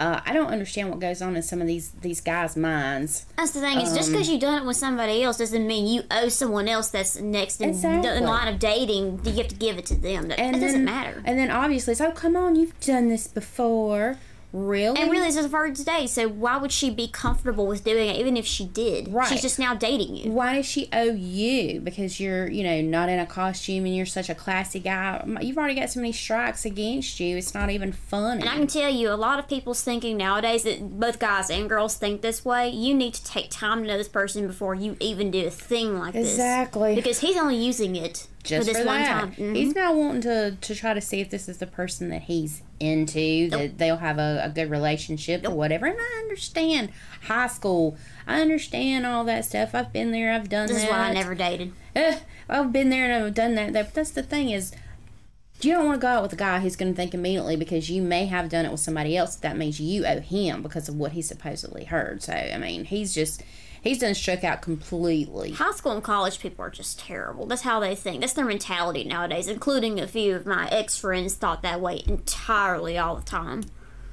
Uh, I don't understand what goes on in some of these these guys' minds. That's the thing. Is just Um, because you've done it with somebody else doesn't mean you owe someone else that's next in, Exactly. in line of dating. You have to give it to them. That, and that doesn't matter. And then obviously it's oh come on, you've done this before. Really? And really, this is first date, so why would she be comfortable with doing it, even if she did? Right. She's just now dating you. Why does she owe you? Because you're, you know, not in a costume and you're such a classy guy. You've already got so many strikes against you. It's not even funny. And I can tell you, a lot of people's thinking nowadays that both guys and girls think this way. You need to take time to know this person before you even do a thing like this. Exactly. Because he's only using it just for this for one that. time. Mhm. He's not wanting to to try to see if this is the person that he's into, that they'll have a, a good relationship or whatever. And I understand high school. I understand all that stuff. I've been there. I've done This that. is why I never dated. I've been there and I've done that. But that's the thing is, you don't want to go out with a guy who's going to think immediately because you may have done it with somebody else. That means you owe him because of what he supposedly heard. So I mean, he's just he's done struck out completely. High school and college people are just terrible. That's how they think. That's their mentality nowadays, including a few of my ex friends thought that way entirely all the time.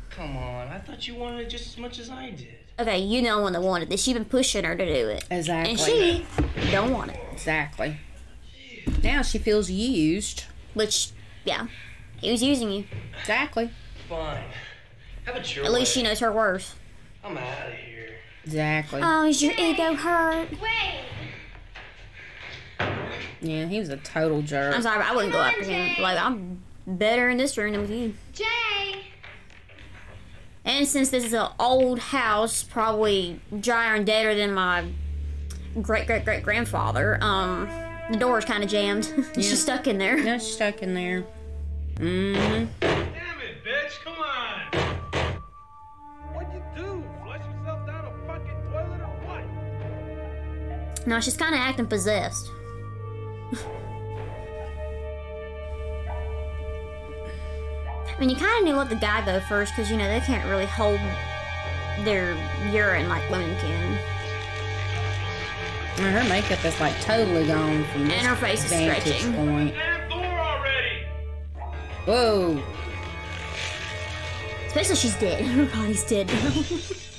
Come on. I thought you wanted it just as much as I did. Okay, you know one that wanted this. You've been pushing her to do it. Exactly. And she don't want it. Exactly. Now she feels used. Which, yeah, he was using you. Exactly. Fine. Have it your At least she knows her worth. I'm out of here. Exactly. Oh, is your ego hurt? Wait! Yeah, he was a total jerk. I'm sorry, but I wouldn't go after him. Like, I'm better in this room than with you. Jay! And since this is an old house, probably drier and deader than my great great great grandfather, um, the door is kind of jammed. she's stuck in there. Yeah, she's stuck in there. Mm-hmm. Damn it, bitch! Come on. No, she's kind of acting possessed. I mean, you kind of need to let the guy go first because you know they can't really hold their urine like women can. Her makeup is like totally gone from this And her face is stretching. point. Already! Whoa. Especially she's dead. Her body's dead.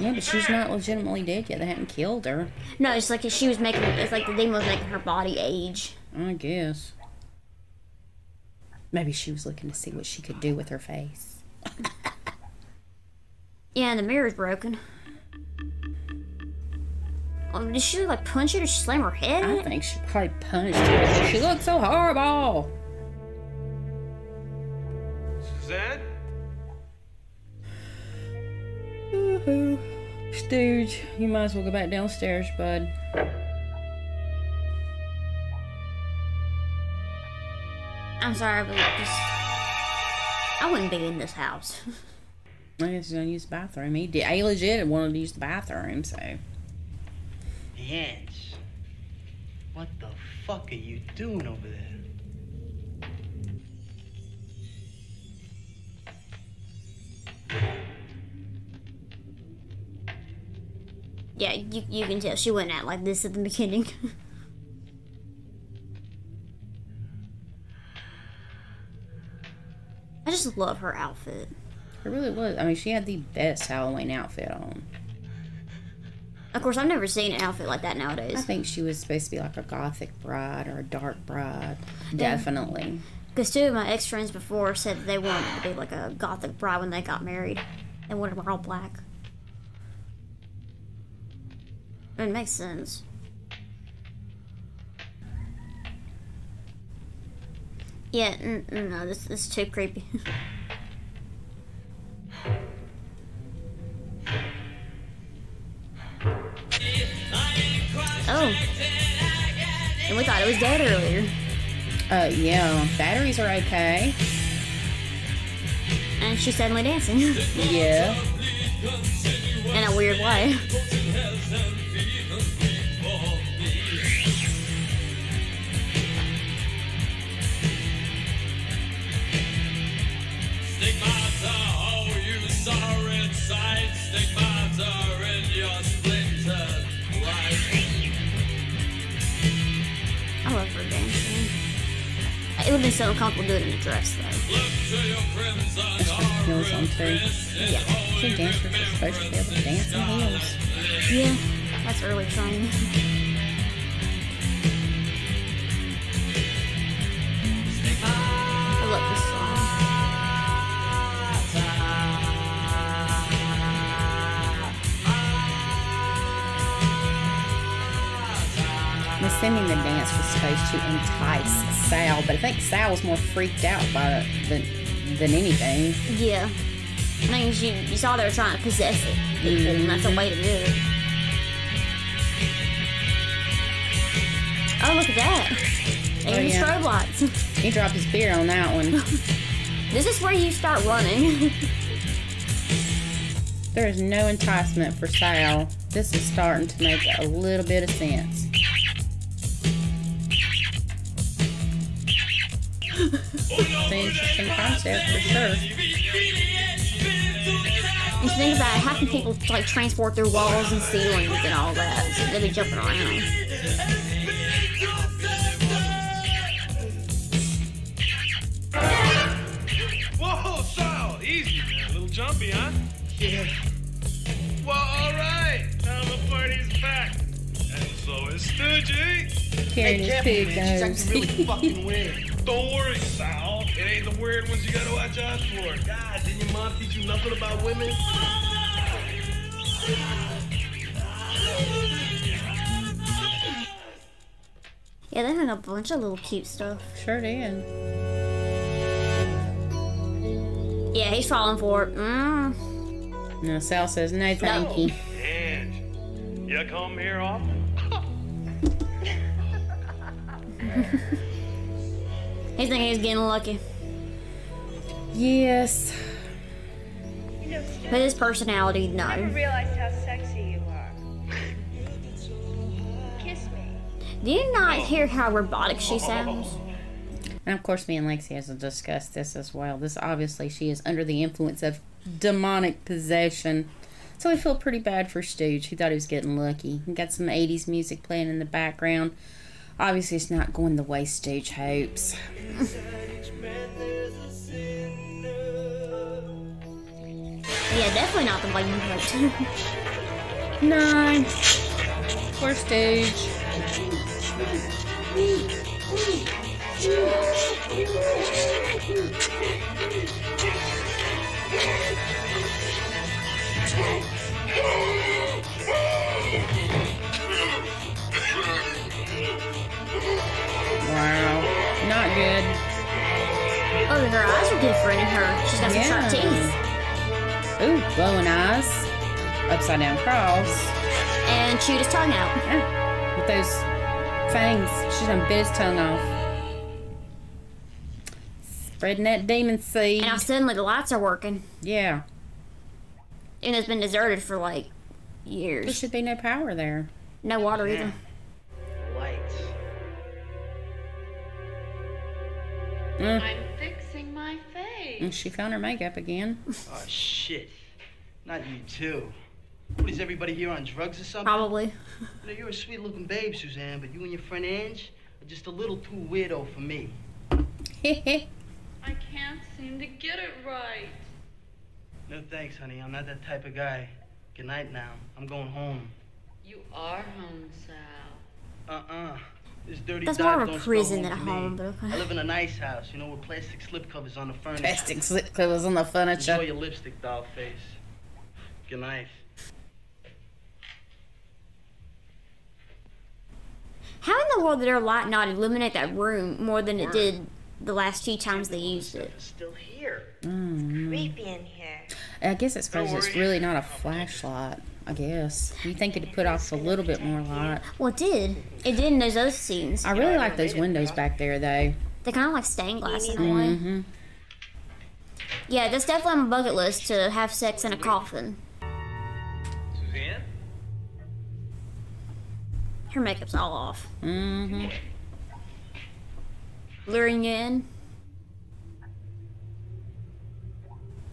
Yeah, but she's not legitimately dead yet. They haven't killed her. no, it's like she was making. It's like the demon was making her body age. I guess. Maybe she was looking to see what she could do with her face. Yeah, and the mirror's broken. Um, did she like punch it or she slam her head? I think she probably punched her. She looks so horrible. Suzanne? Woohoo. Stooge, you might as well go back downstairs, bud. I'm sorry, but just I wouldn't be in this house. I guess he's gonna use the bathroom. He did. He legit wanted to use the bathroom, so. Ants. What the fuck are you doing over there? Yeah, you you can tell she went out like this at the beginning. I just love her outfit. It really was. I mean, she had the best Halloween outfit on. Of course, I've never seen an outfit like that nowadays. I think she was supposed to be like a gothic bride or a dark bride. Definitely. Because two of my ex friends before said they wanted to be like a gothic bride when they got married. They wanted wear all black. It makes sense. Yeah, no, this, this is too creepy. oh. And we thought it was dead earlier. Uh, yeah. Batteries are okay. And she's suddenly dancing. Yeah. In a weird way. Stigmata, oh, you sorry sight. Stigmata in your splintered life. I love her dancing. It would been so uncomfortable doing it in a dress, though. Look to your crimson That's what heels on too. Yeah. She dancers are supposed to be able to dance in heels. Yeah, that's early training. I'm the dance was supposed to entice Sal, but I think Sal was more freaked out by it than, than anything. Yeah. I mean, you, you saw they were trying to possess it, people, and that's a way to do it. Oh, look at that. They Oh, yeah. strobe lights. He dropped his beer on that one. this is where you start running. There is no enticement for Sal. This is starting to make a little bit of sense. Interesting concept for sure. And you think about it, how can people like transport their walls and ceilings and all that? So they'd be jumping around. Whoa, Sal, easy, man. A little jumpy, huh? Yeah. Well, all right. Now the party's back. And so is Stoogie. Carrying his pig man. She's acting really fucking weird. Don't worry, Sal. It ain't the weird ones you gotta watch out for. God, didn't your mom teach you nothing about women? Yeah, they had a bunch of little cute stuff. Sure did. Yeah, he's falling for it. Mm. No, Sal says no, thank you. And you come here often? He's thinking he's getting lucky. Yes. You know, But his personality, no. I never no. realized how sexy you are. Kiss me. Do you not oh. hear how robotic she sounds? And of course, me and Lexi has discussed this as well. This obviously she is under the influence of demonic possession. So I feel pretty bad for Stooge. He thought he was getting lucky. He got some 80s music playing in the background. Obviously, it's not going the way Stooge hopes. Yeah, definitely not the you hoped. No. Poor Stooge. Wow. Not good. Oh, her eyes are different in her. She's got some sharp teeth. Ooh, glowing eyes. Upside down cross. And chewed his tongue out. Yeah. With those fangs. She's done bit his tongue off. Spreading that demon seed. And now suddenly the lights are working. Yeah. And it's been deserted for like years. There should be no power there. No water either. Lights. Mm. I'm fixing my face. And she found her makeup again. Oh, shit. Not you, too. What, is everybody here on drugs or something? Probably. You know, you're a sweet looking babe, Suzanne, but you and your friend Ange are just a little too weirdo for me. I can't seem to get it right. No thanks, honey. I'm not that type of guy. Good night now. I'm going home. You are home, Sal. Uh-uh. This dirty That's more of a prison home than a home, but okay. I live in a nice house, you know, with plastic slip covers on the furniture. Plastic slip covers on the furniture. Enjoy your lipstick, doll face. Good night. How in the world did their light not illuminate that room more than it did the last few times they used it? Still here. Mm. Creepy in here. I guess it's because it's really not a flashlight. I guess you think it'd put off a little bit more light. Well, it did. It did in those other scenes. I really like those windows back there, though. They're kind of like stained glass in a way. Mm-hmm. Yeah, that's definitely on my bucket list to have sex in a coffin. Suzanne? Her makeup's all off. Mm-hmm. Luring you in.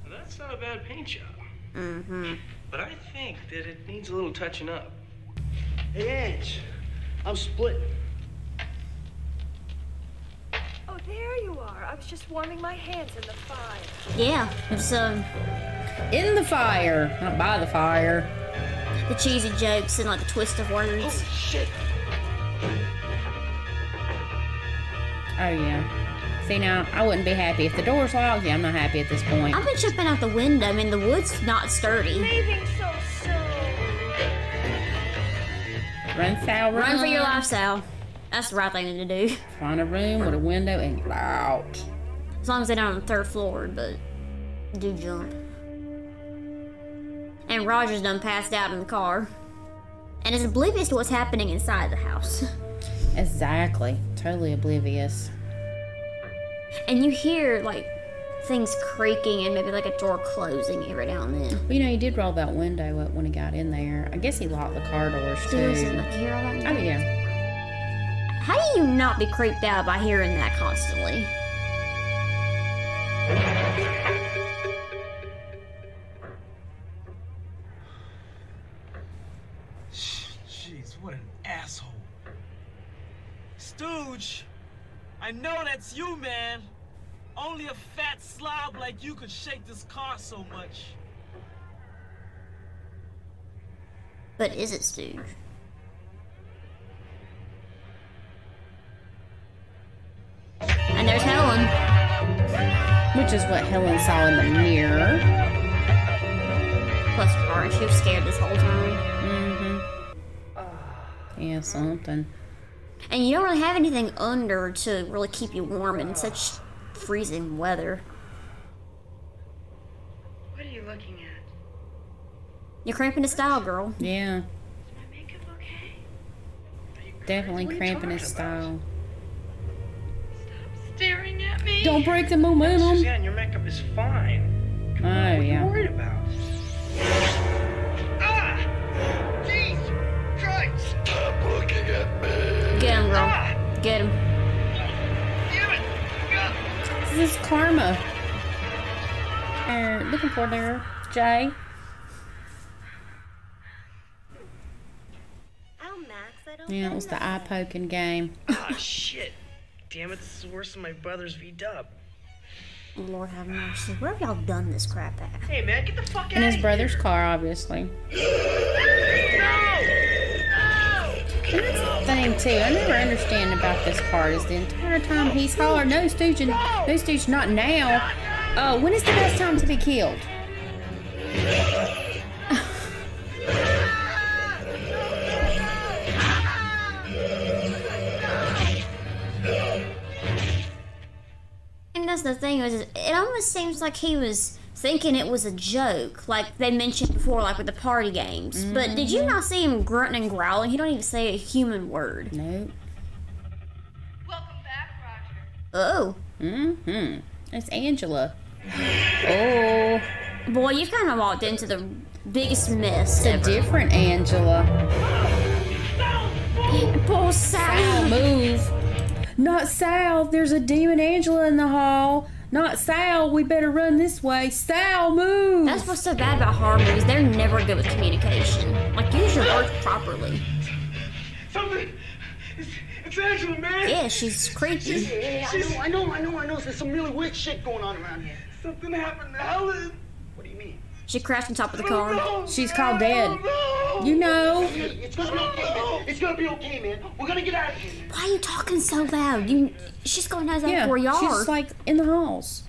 That's not a bad paint job. Mm-hmm. But I think that it needs a little touching up. Hey, Ange, I'm split. Oh, there you are. I was just warming my hands in the fire. Yeah, it's um In the fire, not by the fire. the cheesy jokes and like the twist of words. Oh, shit. Oh yeah. See now, I wouldn't be happy if the door's locked. Yeah, I'm not happy at this point. I've been jumping out the window. I mean, the wood's not sturdy. Leaving so soon. Run, Sal, run. Run for your life, Sal. That's the right thing to do. Find a room with a window and get out. As long as they're not on the third floor, but do jump. And Roger's done passed out in the car. And is oblivious to what's happening inside the house. Exactly. Totally oblivious. And you hear like things creaking and maybe like a door closing every now and then. Well, you know, he did roll that window up when he got in there. I guess he locked the car doors too. Seriously, like, hear all that Oh yeah. How do you not be creeped out by hearing that constantly? Jeez, what an asshole. Stooge, I know that's you, man. Only a fat slob like you could shake this car so much. But is it Stooge? And there's Helen. Which is what Helen saw in the mirror. Plus her heart. She was scared this whole time. Mm-hmm. Yeah, something. And you don't really have anything under to really keep you warm in such freezing weather. What are you looking at? You're cramping the style, girl. Yeah. Definitely What are you cramping his talking about? style. Staring at me. Don't break the momentum. Suzanne, your makeup is fine. Oh What are you worried about? Get him. This is karma. Er, looking for there, Jay. Oh, Max, I don't Yeah, it was the eye poking game. Ah, shit. Damn it, this is worse than my brother's V-dub. Lord have mercy. Where have y'all done this crap at? Hey, man, get the fuck out In his of brother's car, obviously. That's the thing too. I never understand about this part is the entire time he's hollering, "No, Stooge, no, Stooge, not now." Uh, when is the best time to be killed? And that's the thing is, it almost seems like he was thinking it was a joke, like they mentioned before, like with the party games. But did you not see him grunting and growling? He don't even say a human word. Nope. Welcome back, Roger. Oh, Mm-hmm. It's Angela. Oh, boy, you've kind of walked into the biggest mess it's a different Angela. Poor Sal, Sal. move. Not Sal. There's a demon Angela in the hall. Not Sal. We better run this way. Sal, move. That's what's so bad about horror movies. They're never good with communication. Like, use your words properly. Something. It's, it's Angela, man. Yeah, she's creepy. Yeah, I know, I know, I know, I know. There's some really weird shit going on around here. Something happened to Helen. What do you mean? She crashed on top of the car. Oh, she's called dead. No. You know. It's gonna be okay, man. It's gonna be okay, man. We're gonna get out of here. Why are you talking so loud? You, she's going to know Yeah, where you she's are. just like in the halls.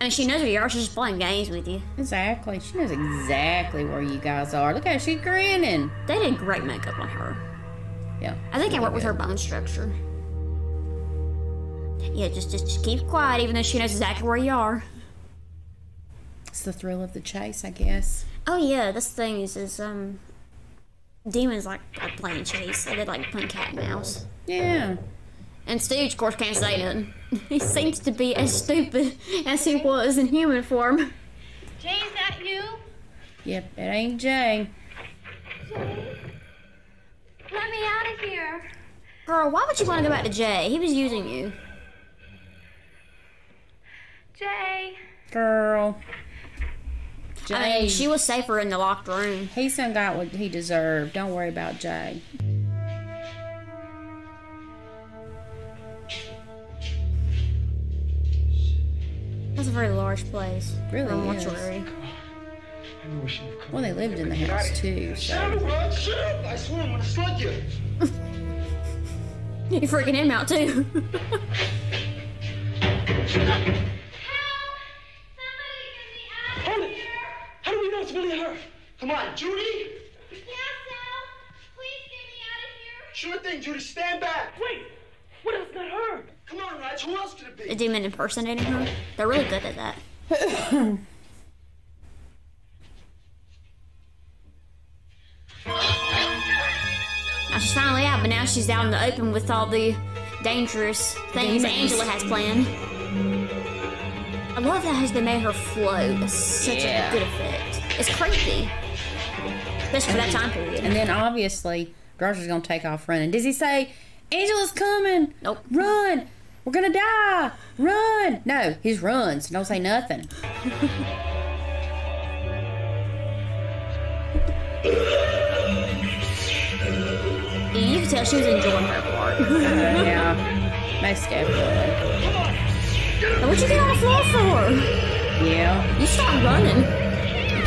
and she knows where you are. She's just playing games with you. Exactly. She knows exactly where you guys are. Look at her. She's grinning. They did great makeup on her. Yeah. I think I worked with her bone structure. Yeah, just, just just keep quiet, even though she knows exactly where you are. It's the thrill of the chase, I guess. Oh yeah, this thing is is um, demons like, like playing chase. They did like playing cat and mouse. Yeah. And Stooge, of course, can't say nothing. He seems to be as stupid as he was in human form. Jay, is that you? Yep. It ain't Jay. Let me out of here. Girl, why would you want to go back to Jay? He was using you. Jay. Girl. Um, Jay. I mean, she was safer in the locked room. He's done got what he deserved. Don't worry about Jay. That's a very large place. Really For is. mortuary. I we should have come. Well, they lived in the house too, Shut up, so. Shut up. I swear I'm gonna slug you. You're freaking him out too. Hold it. How do we know it's really her? Come on, Judy. Yeah, Sal. Please get me out of here. Sure thing, Judy. Stand back. Wait. What else not her? Come on, Raj. Who else could it be? the demon impersonating her. They're really good at that. Now she's finally out, but now she's out in the open with all the dangerous things Demons. Angela has planned. I love how they made her float. It's such Yeah. a good effect. It's creepy. Especially for that time period. And then obviously, Roger's gonna take off running. Does he say, Angela's coming? Nope. Run! We're gonna die! Run! No, he just runs. Don't say nothing. you can tell she was enjoying her part. Uh, yeah. Most definitely. Now, What'd you get on the floor for? Yeah. You start running.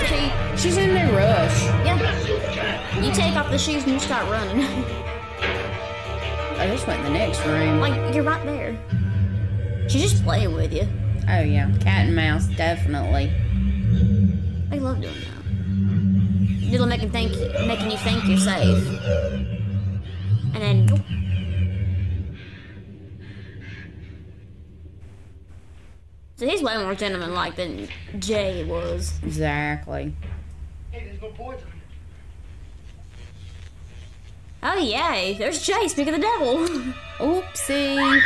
See, she's in a rush. Yeah. You take off the shoes and you start running. I just went in the next room. like, you're right there. She's just playing with you. Oh yeah, cat and mouse, definitely. They love doing that. It'll make them think, making you think you're safe. And then, So he's way more gentleman-like than Jay was. Exactly. Hey, no boards on it. Oh yay! There's Jay. Speak of the devil. Oopsie.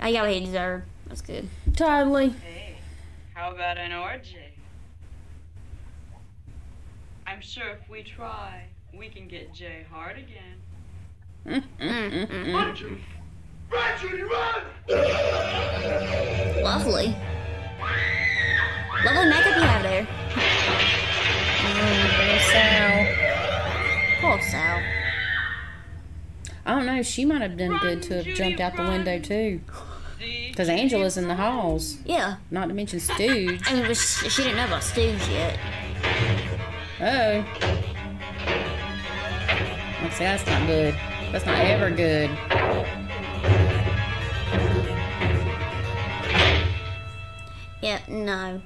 I got what he deserved. That's good. Totally. Hey, how about an orgy? I'm sure if we try, we can get Jay hard again. Run, Judy! Run, Judy, run! Lovely. Lovely makeup you have there. Mm, Sal. Poor Sal. I don't know. She might have done good to have jumped out the window too. Because Angela's in the halls. Yeah. Not to mention Stooge. I mean, she, she didn't know about Stooge yet. Oh. Let's See, that's not good. That's not ever good. Yeah, no.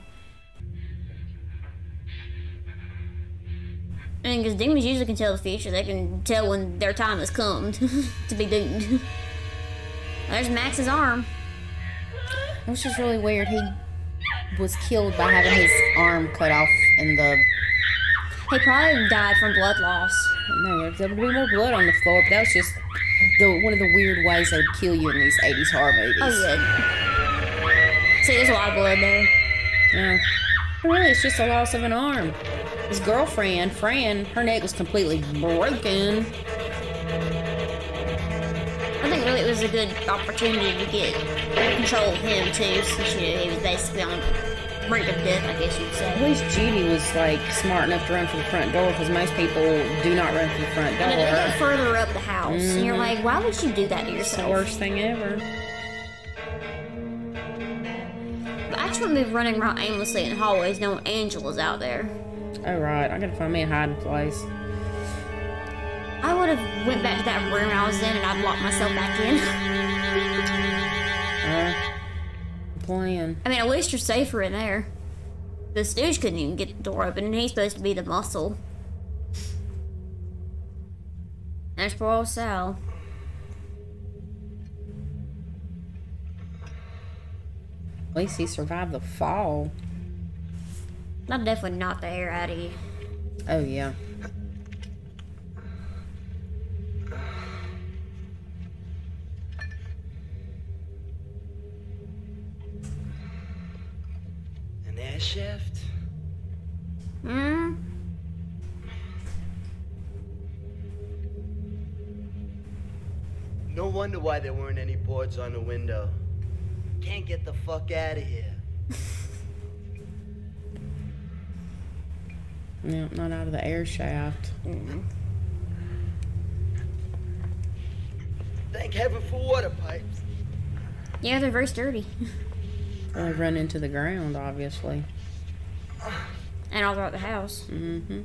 I mean, because demons usually can tell the future. They can tell when their time has come to be doomed. There's Max's arm. It was just really weird. He was killed by having his arm cut off in the. He probably died from blood loss. No, there would be more blood on the floor, but that was just the one of the weird ways they would kill you in these 80s horror movies. Oh, good. See, there's a lot of blood there. Yeah. Really, it's just a loss of an arm. His girlfriend, Fran, her neck was completely broken. I think really it was a good opportunity to get control of him too, since you know, he was basically on the brink of death, I guess you'd say. At least Judy was like smart enough to run for the front door because most people do not run for the front door. And they go further up the house, and you're mm-hmm. like, why would you do that to It's the yourself? worst thing ever. But I just wouldn't be running around aimlessly in hallways knowing Angela's out there. Oh right, I gotta find me a hiding place. I would have went back to that room I was in and I'd locked myself back in. Uh, plan. I mean, at least you're safer in there. The stooge couldn't even get the door open, and he's supposed to be the muscle. There's poor old Sal. At least he survived the fall. I'm definitely not the air out of you. Oh yeah. An air shaft? Hmm? No wonder why there weren't any boards on the window. Can't get the fuck out of here. No, not out of the air shaft. Thank heaven for water pipes. Yeah, they're very sturdy. Well, they run into the ground, obviously. and all throughout the house. Mm-hmm.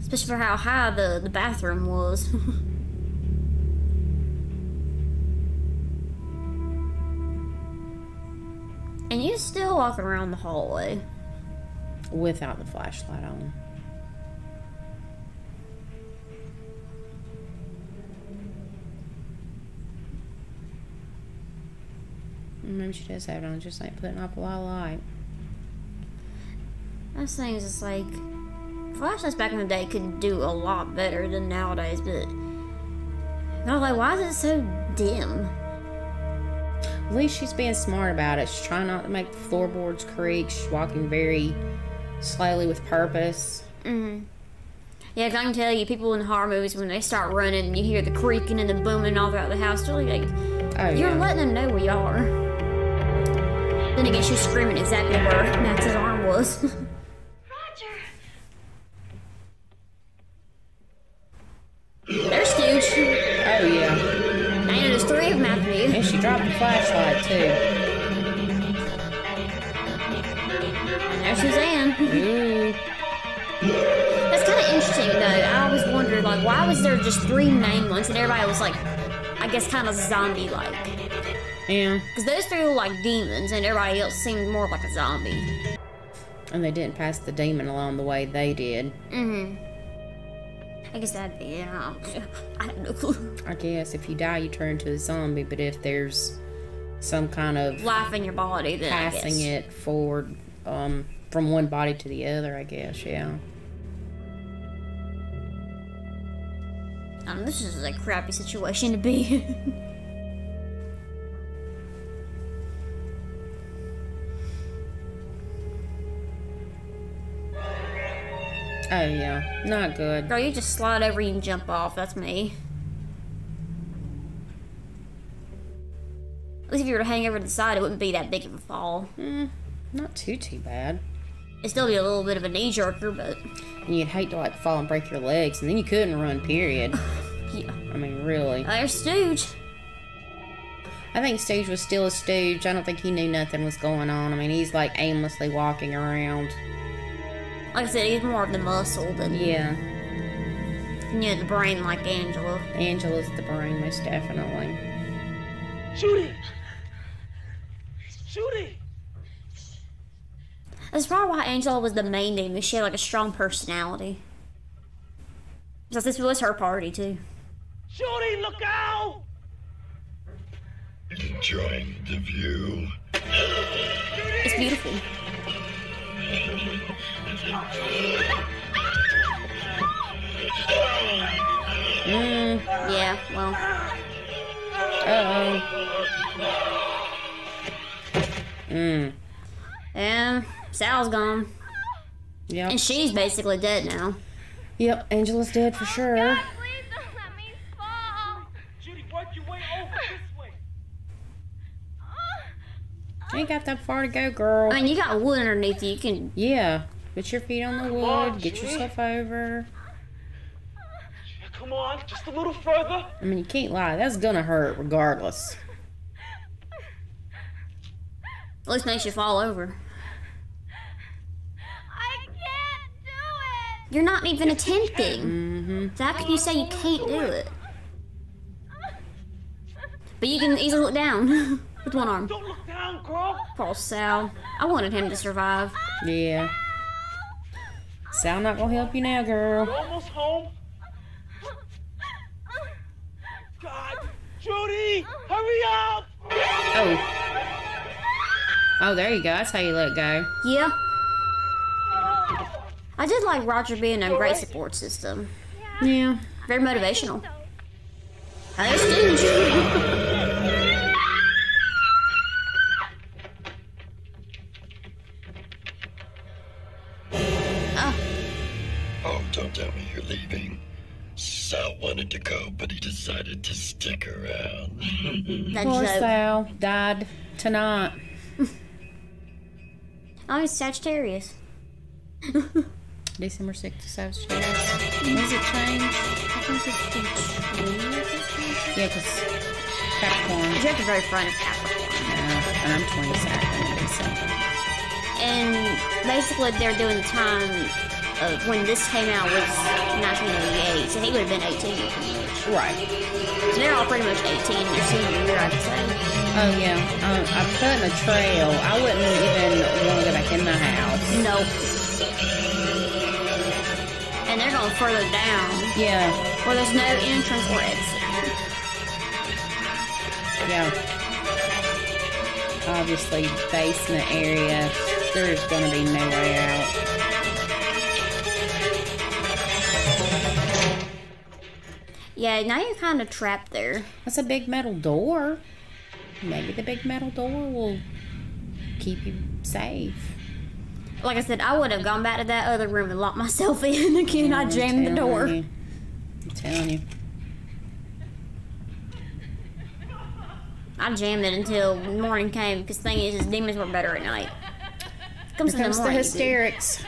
Especially for how high the, the bathroom was. and you still walk around the hallway. Without the flashlight on. Maybe she does have it on, just like putting up a lot of light. Those things, it's like flashlights back in the day could do a lot better than nowadays, but I was like, why is it so dim? At least she's being smart about it. She's trying not to make the floorboards creak. She's walking very slowly with purpose. Mm-hmm. Yeah, 'cause I can tell you, people in horror movies, when they start running, you hear the creaking and the booming all throughout the house. They're like, Oh, you're yeah. letting them know where you are. Then again, she's screaming exactly where Max's arm was. There's three of them after you. And she dropped the flashlight, too. And there's Suzanne. Ooh. That's kind of interesting, though. I always wondered, like, why was there just three main ones and everybody was, like, I guess kind of zombie-like? Yeah. Because those three were like demons and everybody else seemed more like a zombie. And they didn't pass the demon along the way they did. Mm-hmm. I guess that'd. I don't, I have no clue. I guess if you die, you turn into a zombie, but if there's some kind of Life in your body, then passing it forward, um, from one body to the other, I guess. Yeah. Um, this is a crappy situation to be. Oh yeah, not good. Girl, you just slide over you and jump off. That's me. At least if you were to hang over to the side, it wouldn't be that big of a fall. Mm, not too too bad. It'd still be a little bit of a knee jerker, but And you'd hate to like fall and break your legs, and then you couldn't run. Period. yeah. I mean, really. There's Stooge. I think Stooge was still a Stooge. I don't think he knew nothing was going on. I mean, he's like aimlessly walking around. Like I said, he's more of the muscle than Yeah, you know, the brain like Angela. Angela's the brain, most definitely. Judy! Judy! That's probably why Angela was the main demon. She had like a strong personality. Because this was her party too. Judy, look out! Enjoying the view. It's beautiful. Mm. Yeah, well, Uh oh. Mm. yeah. Sal's gone, Yep. and she's basically dead now. Yep. Angela's dead for sure. Judy, work your way over this way. You ain't got that far to go, girl. I mean, you got wood underneath you. You can. Yeah. Put your feet on the wood. on, Get Judy. yourself over. Come on, just a little further. I mean, you can't lie. That's gonna hurt regardless. At least makes you fall over. I can't do it. You're not even attempting. Mm-hmm. So how can you say you can't do it? But you can easily look down with one arm. Don't look down, girl. Poor Sal. I wanted him to survive. Yeah. Sal not gonna help you now, girl. We're almost home. God, Judy, hurry up! Oh. Oh, there you go. That's how you let go. Yeah. I did like Roger being a great support system. Yeah. Very motivational. I Stooge. Wanted to go, but he decided to stick around. That Poor joke. Sal died tonight. Oh, he's Sagittarius. December 6th to Sagittarius. Does it change? I think it's the 20th. Yeah, because Capricorn. You're at the very front of Capricorn. Yeah, and I'm 22nd in December. And basically, they're doing the time of when this came out was 1988, so he would have been 18 pretty much. Right. So they're all pretty much 18 in their senior year, I'd say. Oh, yeah. Um, I'm cutting a trail. I wouldn't even want to go back in the house. Nope. And they're going further down Yeah. where there's no entrance or exit. Yeah. Obviously, basement area. There's gonna be no way out. Yeah, now you're kind of trapped there. That's a big metal door. Maybe the big metal door will keep you safe. Like I said, I would have gone back to that other room and locked myself in again. I I'm jammed the door. you. I'm telling you. I jammed it until morning came because thing is, is demons were better at night. Comes Here comes the the hysterics.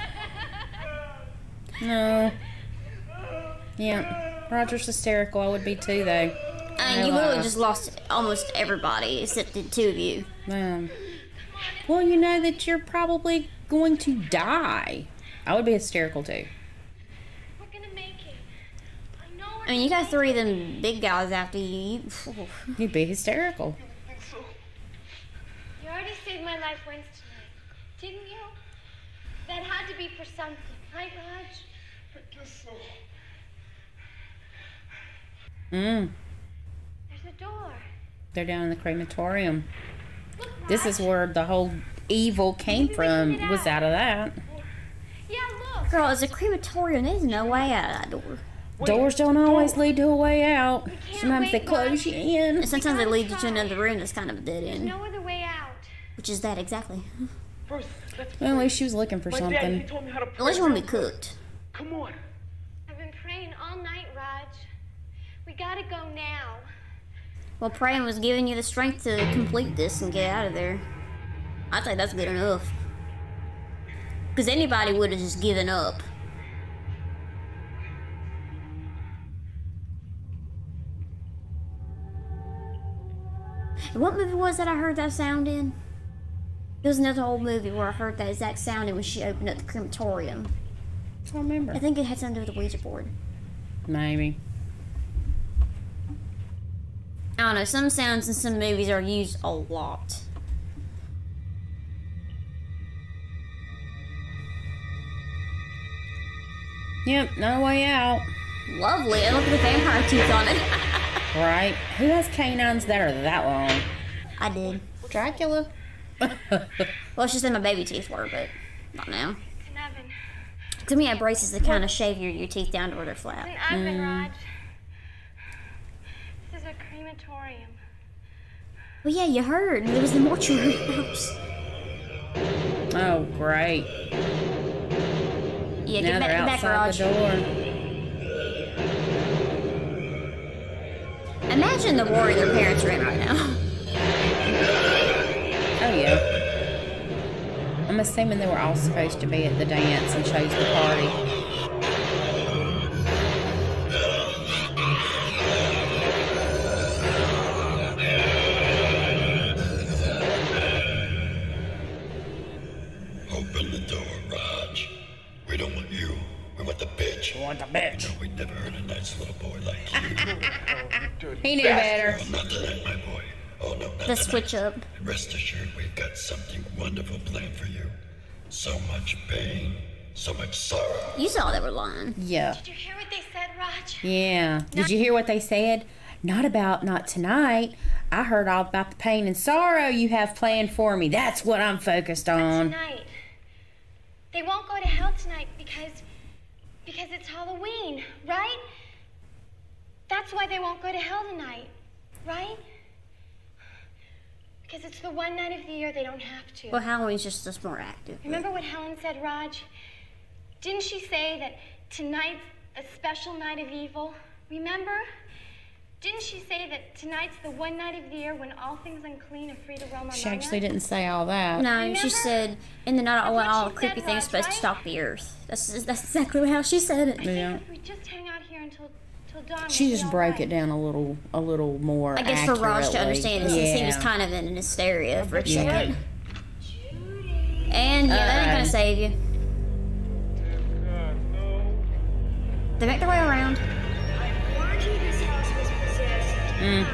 No. Yeah. Roger's hysterical. I would be too, though. And No you literally lie. just lost almost everybody except the two of you. Um, well, you know that you're probably going to die. I would be hysterical too. We're gonna make it. I know we're I mean, you got three of them big guys after you. You'd be hysterical. You already saved my life once tonight, didn't you? That had to be for something, right, Raj? I guess so. Mm. There's a door. They're down in the crematorium. This is where the whole evil came from was out of that. Yeah, look. Girl, it's a crematorium. There's no way out of that door. Doors don't always lead to a way out. Sometimes they close you in. And sometimes they lead you to another room that's kind of a dead end. No other way out. Which is that exactly. Well, at least she was looking for My dad, he something. told me how to At least you want to be cooked. Come on. I've been praying all night, Raj. We gotta go now. Well, praying was giving you the strength to complete this and get out of there. I think that's good enough. Because anybody would have just given up. And What movie was that I heard that sound in? There was another old movie where I heard that exact sound in when she opened up the crematorium. I don't remember. I think it had something to do with the Ouija board. Maybe. I don't know. Some sounds in some movies are used a lot. Yep, no way out. Lovely. And look at the vampire teeth on it. Right? Who has canines that are that long? I did. Dracula. Well, it's just that my baby teeth were, but not now. It's. To me, have braces that kind of shave your, your teeth down to where they're flat. It's an oven, mm. Raj. This is a crematorium. Well, yeah, you heard. There was the mortuary house. Oh, great. Yeah, now get back, they're get back, outside the door. Imagine the worry their parents are in right now. Oh yeah. I'm assuming they were all supposed to be at the dance and chose the party. He knew better. Oh, not tonight, my boy. Oh, no, not The tonight. switch up. Rest assured, we've got something wonderful planned for you. So much pain, so much sorrow. You saw they were lying. Yeah. Did you hear what they said, Raj? Yeah. Did you hear what they said? Not about not tonight. I heard all about the pain and sorrow you have planned for me. That's what I'm focused on. Tonight. They won't go to hell tonight because because it's Halloween, right? That's why they won't go to hell tonight, right? Because it's the one night of the year they don't have to. Well, Halloween's just just more active. Remember what Helen said, Raj? Didn't she say that tonight's a special night of evil? Remember? Didn't she say that tonight's the one night of the year when all things unclean are free to roam among She actually didn't say all that. No, she said, in the night, all, all creepy said, things Raj, supposed to right? stalk the earth. That's that's exactly how she said it. Yeah. If we just hang out here until till dawn. She just broke it down a little, a little more. I guess for Raj to understand it, since he was kind of in an hysteria for a Yeah. second. And yeah, that ain't gonna save you. They make their way around. Warned you this house was possessed. Mm,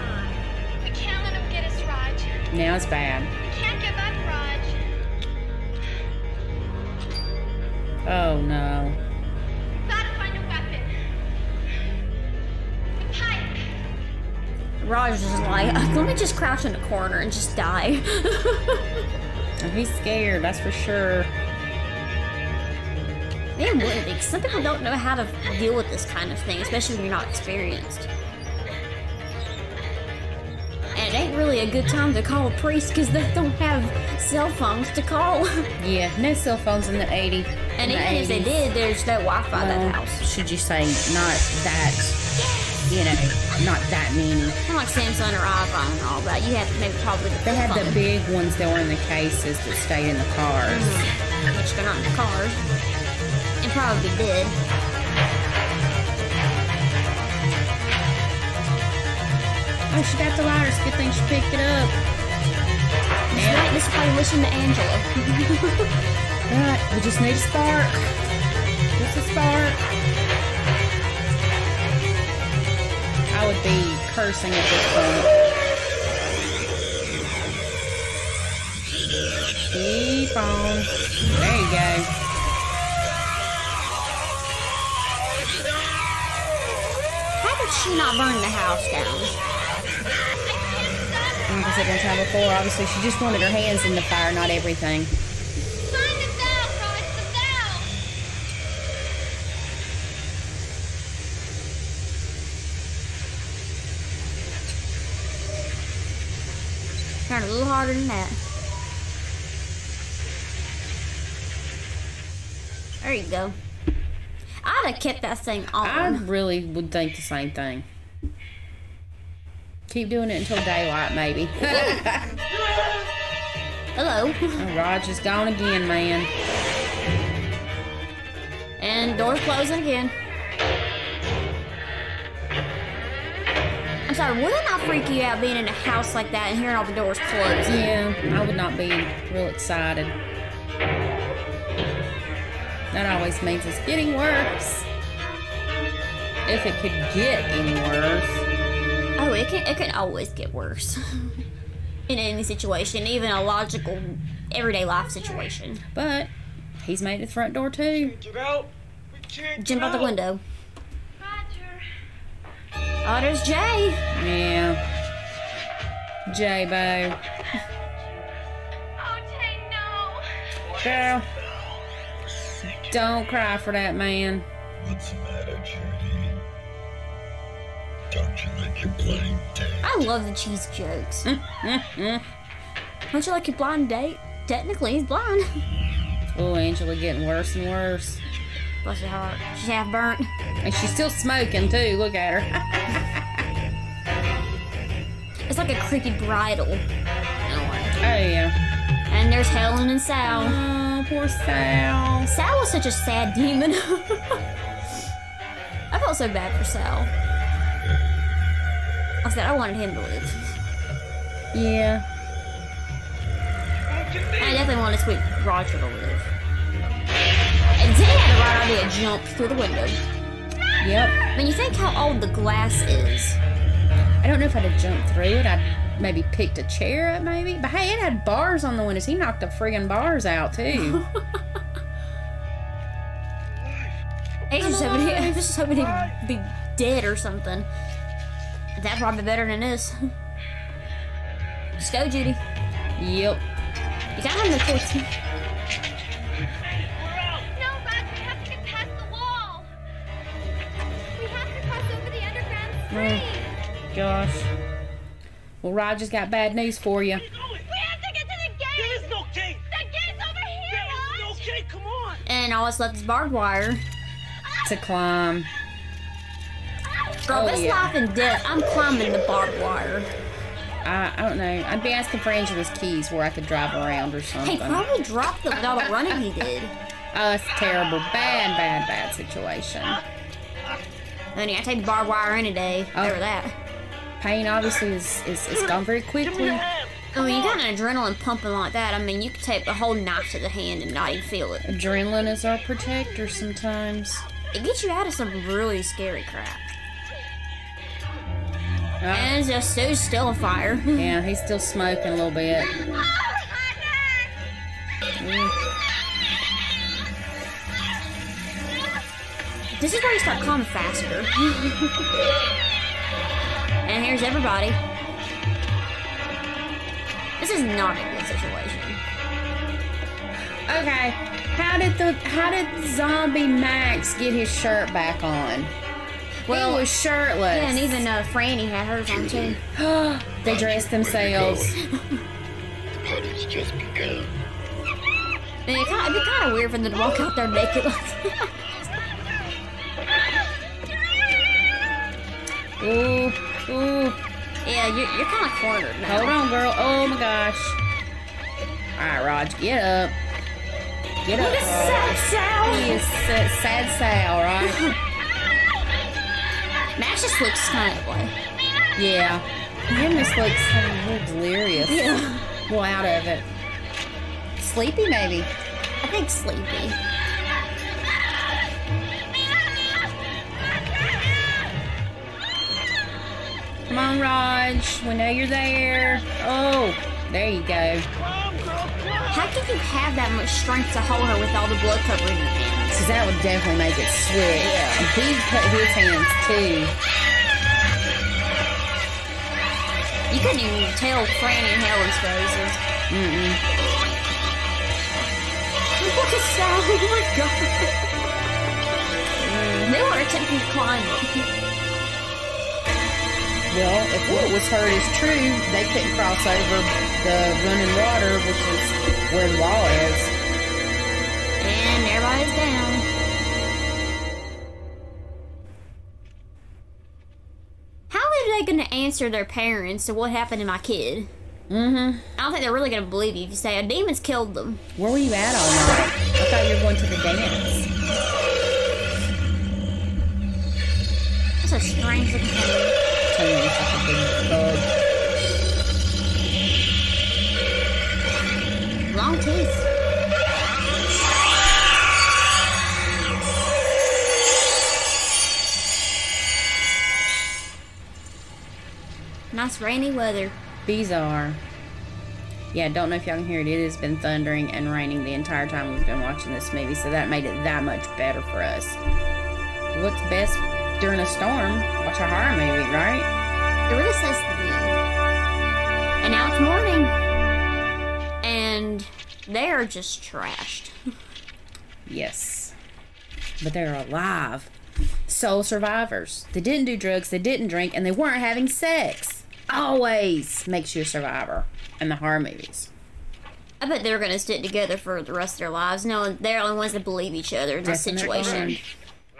We can't let him get us, Raj. now it's bad. We can't give up, Raj. Oh no. Raj is like, uh, let me just crouch in the corner and just die. He's scared, that's for sure. Man, would be. 'cause Some people don't know how to deal with this kind of thing, especially when you're not experienced. And it ain't really a good time to call a priest because they don't have cell phones to call. Yeah, no cell phones in the 80s. And the even if they did, there's no Wi-Fi in Well, that house. Should you say not that, you know, not that many? Not like Samsung or iPhone and all that. You have maybe probably the They had flip the big ones that were in the cases that stayed in the cars. Mm-hmm. which they're not in the cars, and probably did. Oh, she got the lighters. Good thing she picked it up. Right, this is probably wishing to Angela. Right, we just need a spark. Just a spark. I would be cursing at this point. Keep on. There you go. How did she not burn the house down? like I said one time before, obviously she just wanted her hands in the fire, not everything. Find the valve, Raj, the valve! Turn it a little harder than that. There you go. I'd have kept that thing on. I really would think the same thing. Keep doing it until daylight, maybe. Hello. Oh, is gone again, man. And door closing again. I'm sorry, would it not freak you out being in a house like that and hearing all the doors close? Yeah, I would not be real excited. That always means it's getting worse. If it could get any worse. Oh, it can it can always get worse. in any situation, even a logical everyday life situation. But he's made it the front door too. Get out! Jump out the window. Oh, there's Jay. Yeah. J-Bo. Oh, Jay, no! Girl. Don't cry for that man. What's the matter, Judy? Don't you like your blind date? I love the cheese jokes. Don't you like your blind date? Technically, he's blind. Oh, Angela getting worse and worse. Bless her heart. She's half burnt. And she's still smoking too. Look at her. It's like a creepy bridal. Oh yeah. And there's Helen and Sal. Oh, poor Sal. Sal was such a sad demon. I felt so bad for Sal. I said I wanted him to live. Yeah. I definitely wanted Sweet Roger to live. And Dad had the right idea, jump through the window. Yep. When you think how old the glass is, I don't know if I'd have jumped through it. I'd maybe picked a chair up, maybe. But hey, it had bars on the windows. He knocked the friggin' bars out too. I was just hoping he, I was just hoping he'd be dead or something. That's probably better than this. Let's go, Judy. yep. You got him the 14. Oh, gosh. Well, Roger's got bad news for you. We have to get to the gate! There is no gate! The gate's over here, Raj! No gate, come on! And all that's left is barbed wire. To climb. Girl, Oh, this yeah. life and death, I'm climbing the barbed wire. I, I don't know. I'd be asking for Angela's keys where I could drive around or He something. probably dropped them with all the running he did. Oh, it's terrible. Bad, bad, bad situation. Honey, I take the barbed wire any day. Oh. Over that. Pain obviously is, is, is gone very quickly. Oh, you got an adrenaline pumping like that. I mean, you could take the whole knife to the hand and not even feel it. Adrenaline is our protector sometimes. It gets you out of some really scary crap. Uh, And it's just so still a fire. yeah, he's still smoking a little bit. Mm. This is where you start calming faster. and here's everybody. This is not a good situation. Okay, how did the how did zombie Max get his shirt back on? Well, he was shirtless. Yeah, and even uh, Franny had hers on too. they dressed themselves. Party's just begun. Man, it kind it'd be kind of weird for them to walk out there naked like that. Ooh, ooh. Yeah, you're, you're kind of cornered now. Hold on, girl. Oh my gosh. All right, Raj, get up. Get up. Look at sad Raj. He is sad, sad Sal, right? Max just looks kind of like. yeah. Him just looks a little delirious. Yeah. Well, out of it. Sleepy, maybe. I think sleepy. Come on, Raj. We know you're there. Oh, there you go. How can you have that much strength to hold her with all the blood covering your hands? Because that would definitely make it switch. And he put his hands too. You couldn't even tell Franny and Helen's faces. Mm-mm. Look at Sal. Oh my god. Mm. They were attempting to climb. Well, if what was heard is true, they couldn't cross over the running water, which is where the wall is. And everybody's down. How are they going to answer their parents to what happened to my kid? Mm-hmm. I don't think they're really going to believe you if you say a demon's killed them. Where were you at all night? I thought you were going to the dance. That's a strange looking thing. You it's like a big bug. Long teeth. Nice rainy weather. Are. Yeah, don't know if y'all can hear it. It has been thundering and raining the entire time we've been watching this movie, so that made it that much better for us. What's best during a storm? Watch a horror movie, right? It really says to me. And now it's morning. And they are just trashed. Yes. But they're alive. Soul survivors. They didn't do drugs, they didn't drink, and they weren't having sex. Always makes you a survivor in the horror movies. I bet they're gonna stick together for the rest of their lives. No, they're the only ones that believe each other in this Definitely. situation.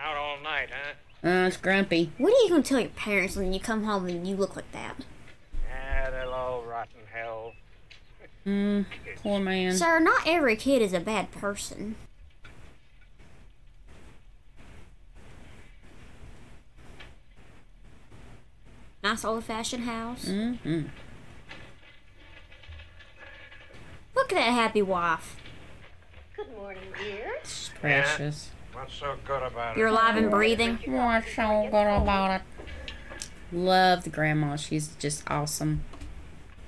Out all night, huh? Uh, it's grumpy. What are you gonna tell your parents when you come home and you look like that? Ah, they'll all rot in hell. Mm, poor man. Sir, not every kid is a bad person. Nice old fashioned house. Mm-hmm. Look at that happy wife. Good morning, dear. Precious. What's so good about it? You're alive and breathing. What's so good about it? Love the grandma. She's just awesome.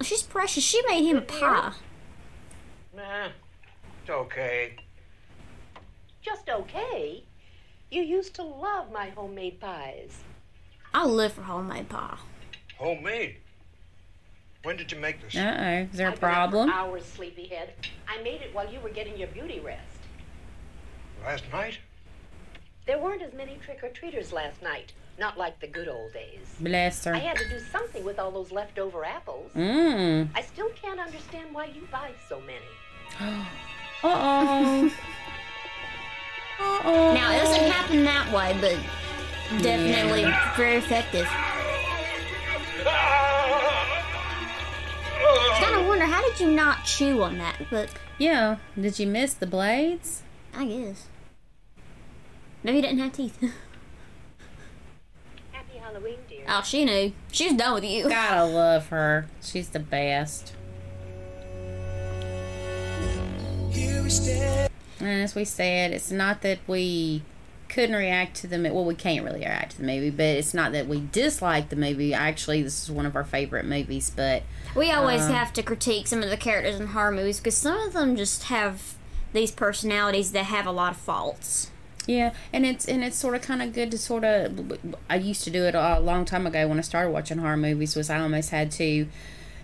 She's precious. She made him a pie. Nah, it's okay. Just okay. You used to love my homemade pies. I live for homemade pie. Homemade. When did you make this? Uh-oh. Is there a I've been up for problem? Hours, sleepyhead. I made it while you were getting your beauty rest. Last night? There weren't as many trick or treaters last night. Not like the good old days. Bless her. I had to do something with all those leftover apples. Mmm. I still can't understand why you buy so many. Uh-oh. Uh-oh. Now, it doesn't happen that way, but definitely very effective. I kind of wonder, how did you not chew on that? But Yeah. Did you miss the blades? I guess. Maybe he didn't have teeth. Happy Halloween, dear. oh, she knew. She was done with you. Gotta love her. She's the best. And as we said, it's not that we couldn't react to the movie. Well, we can't really react to the movie, but it's not that we dislike the movie. Actually, this is one of our favorite movies, but We always Uh, have to critique some of the characters in horror movies because some of them just have these personalities that have a lot of faults. Yeah, and it's and it's sort of kind of good to sort of. I used to do it a long time ago when I started watching horror movies. Was I almost had to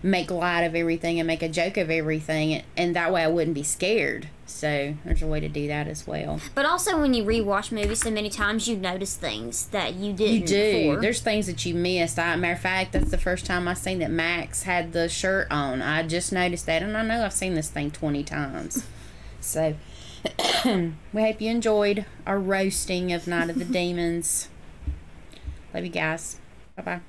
make light of everything and make a joke of everything, and that way I wouldn't be scared. So there's a way to do that as well. But also, when you rewatch movies so many times, you notice things that you didn't. You do. Before. There's things that you missed. I, matter of fact, that's the first time I seen that Max had the shirt on. I just noticed that, and I know I've seen this thing twenty times. So we hope you enjoyed our roasting of Night of the Demons. Love you guys. Bye bye.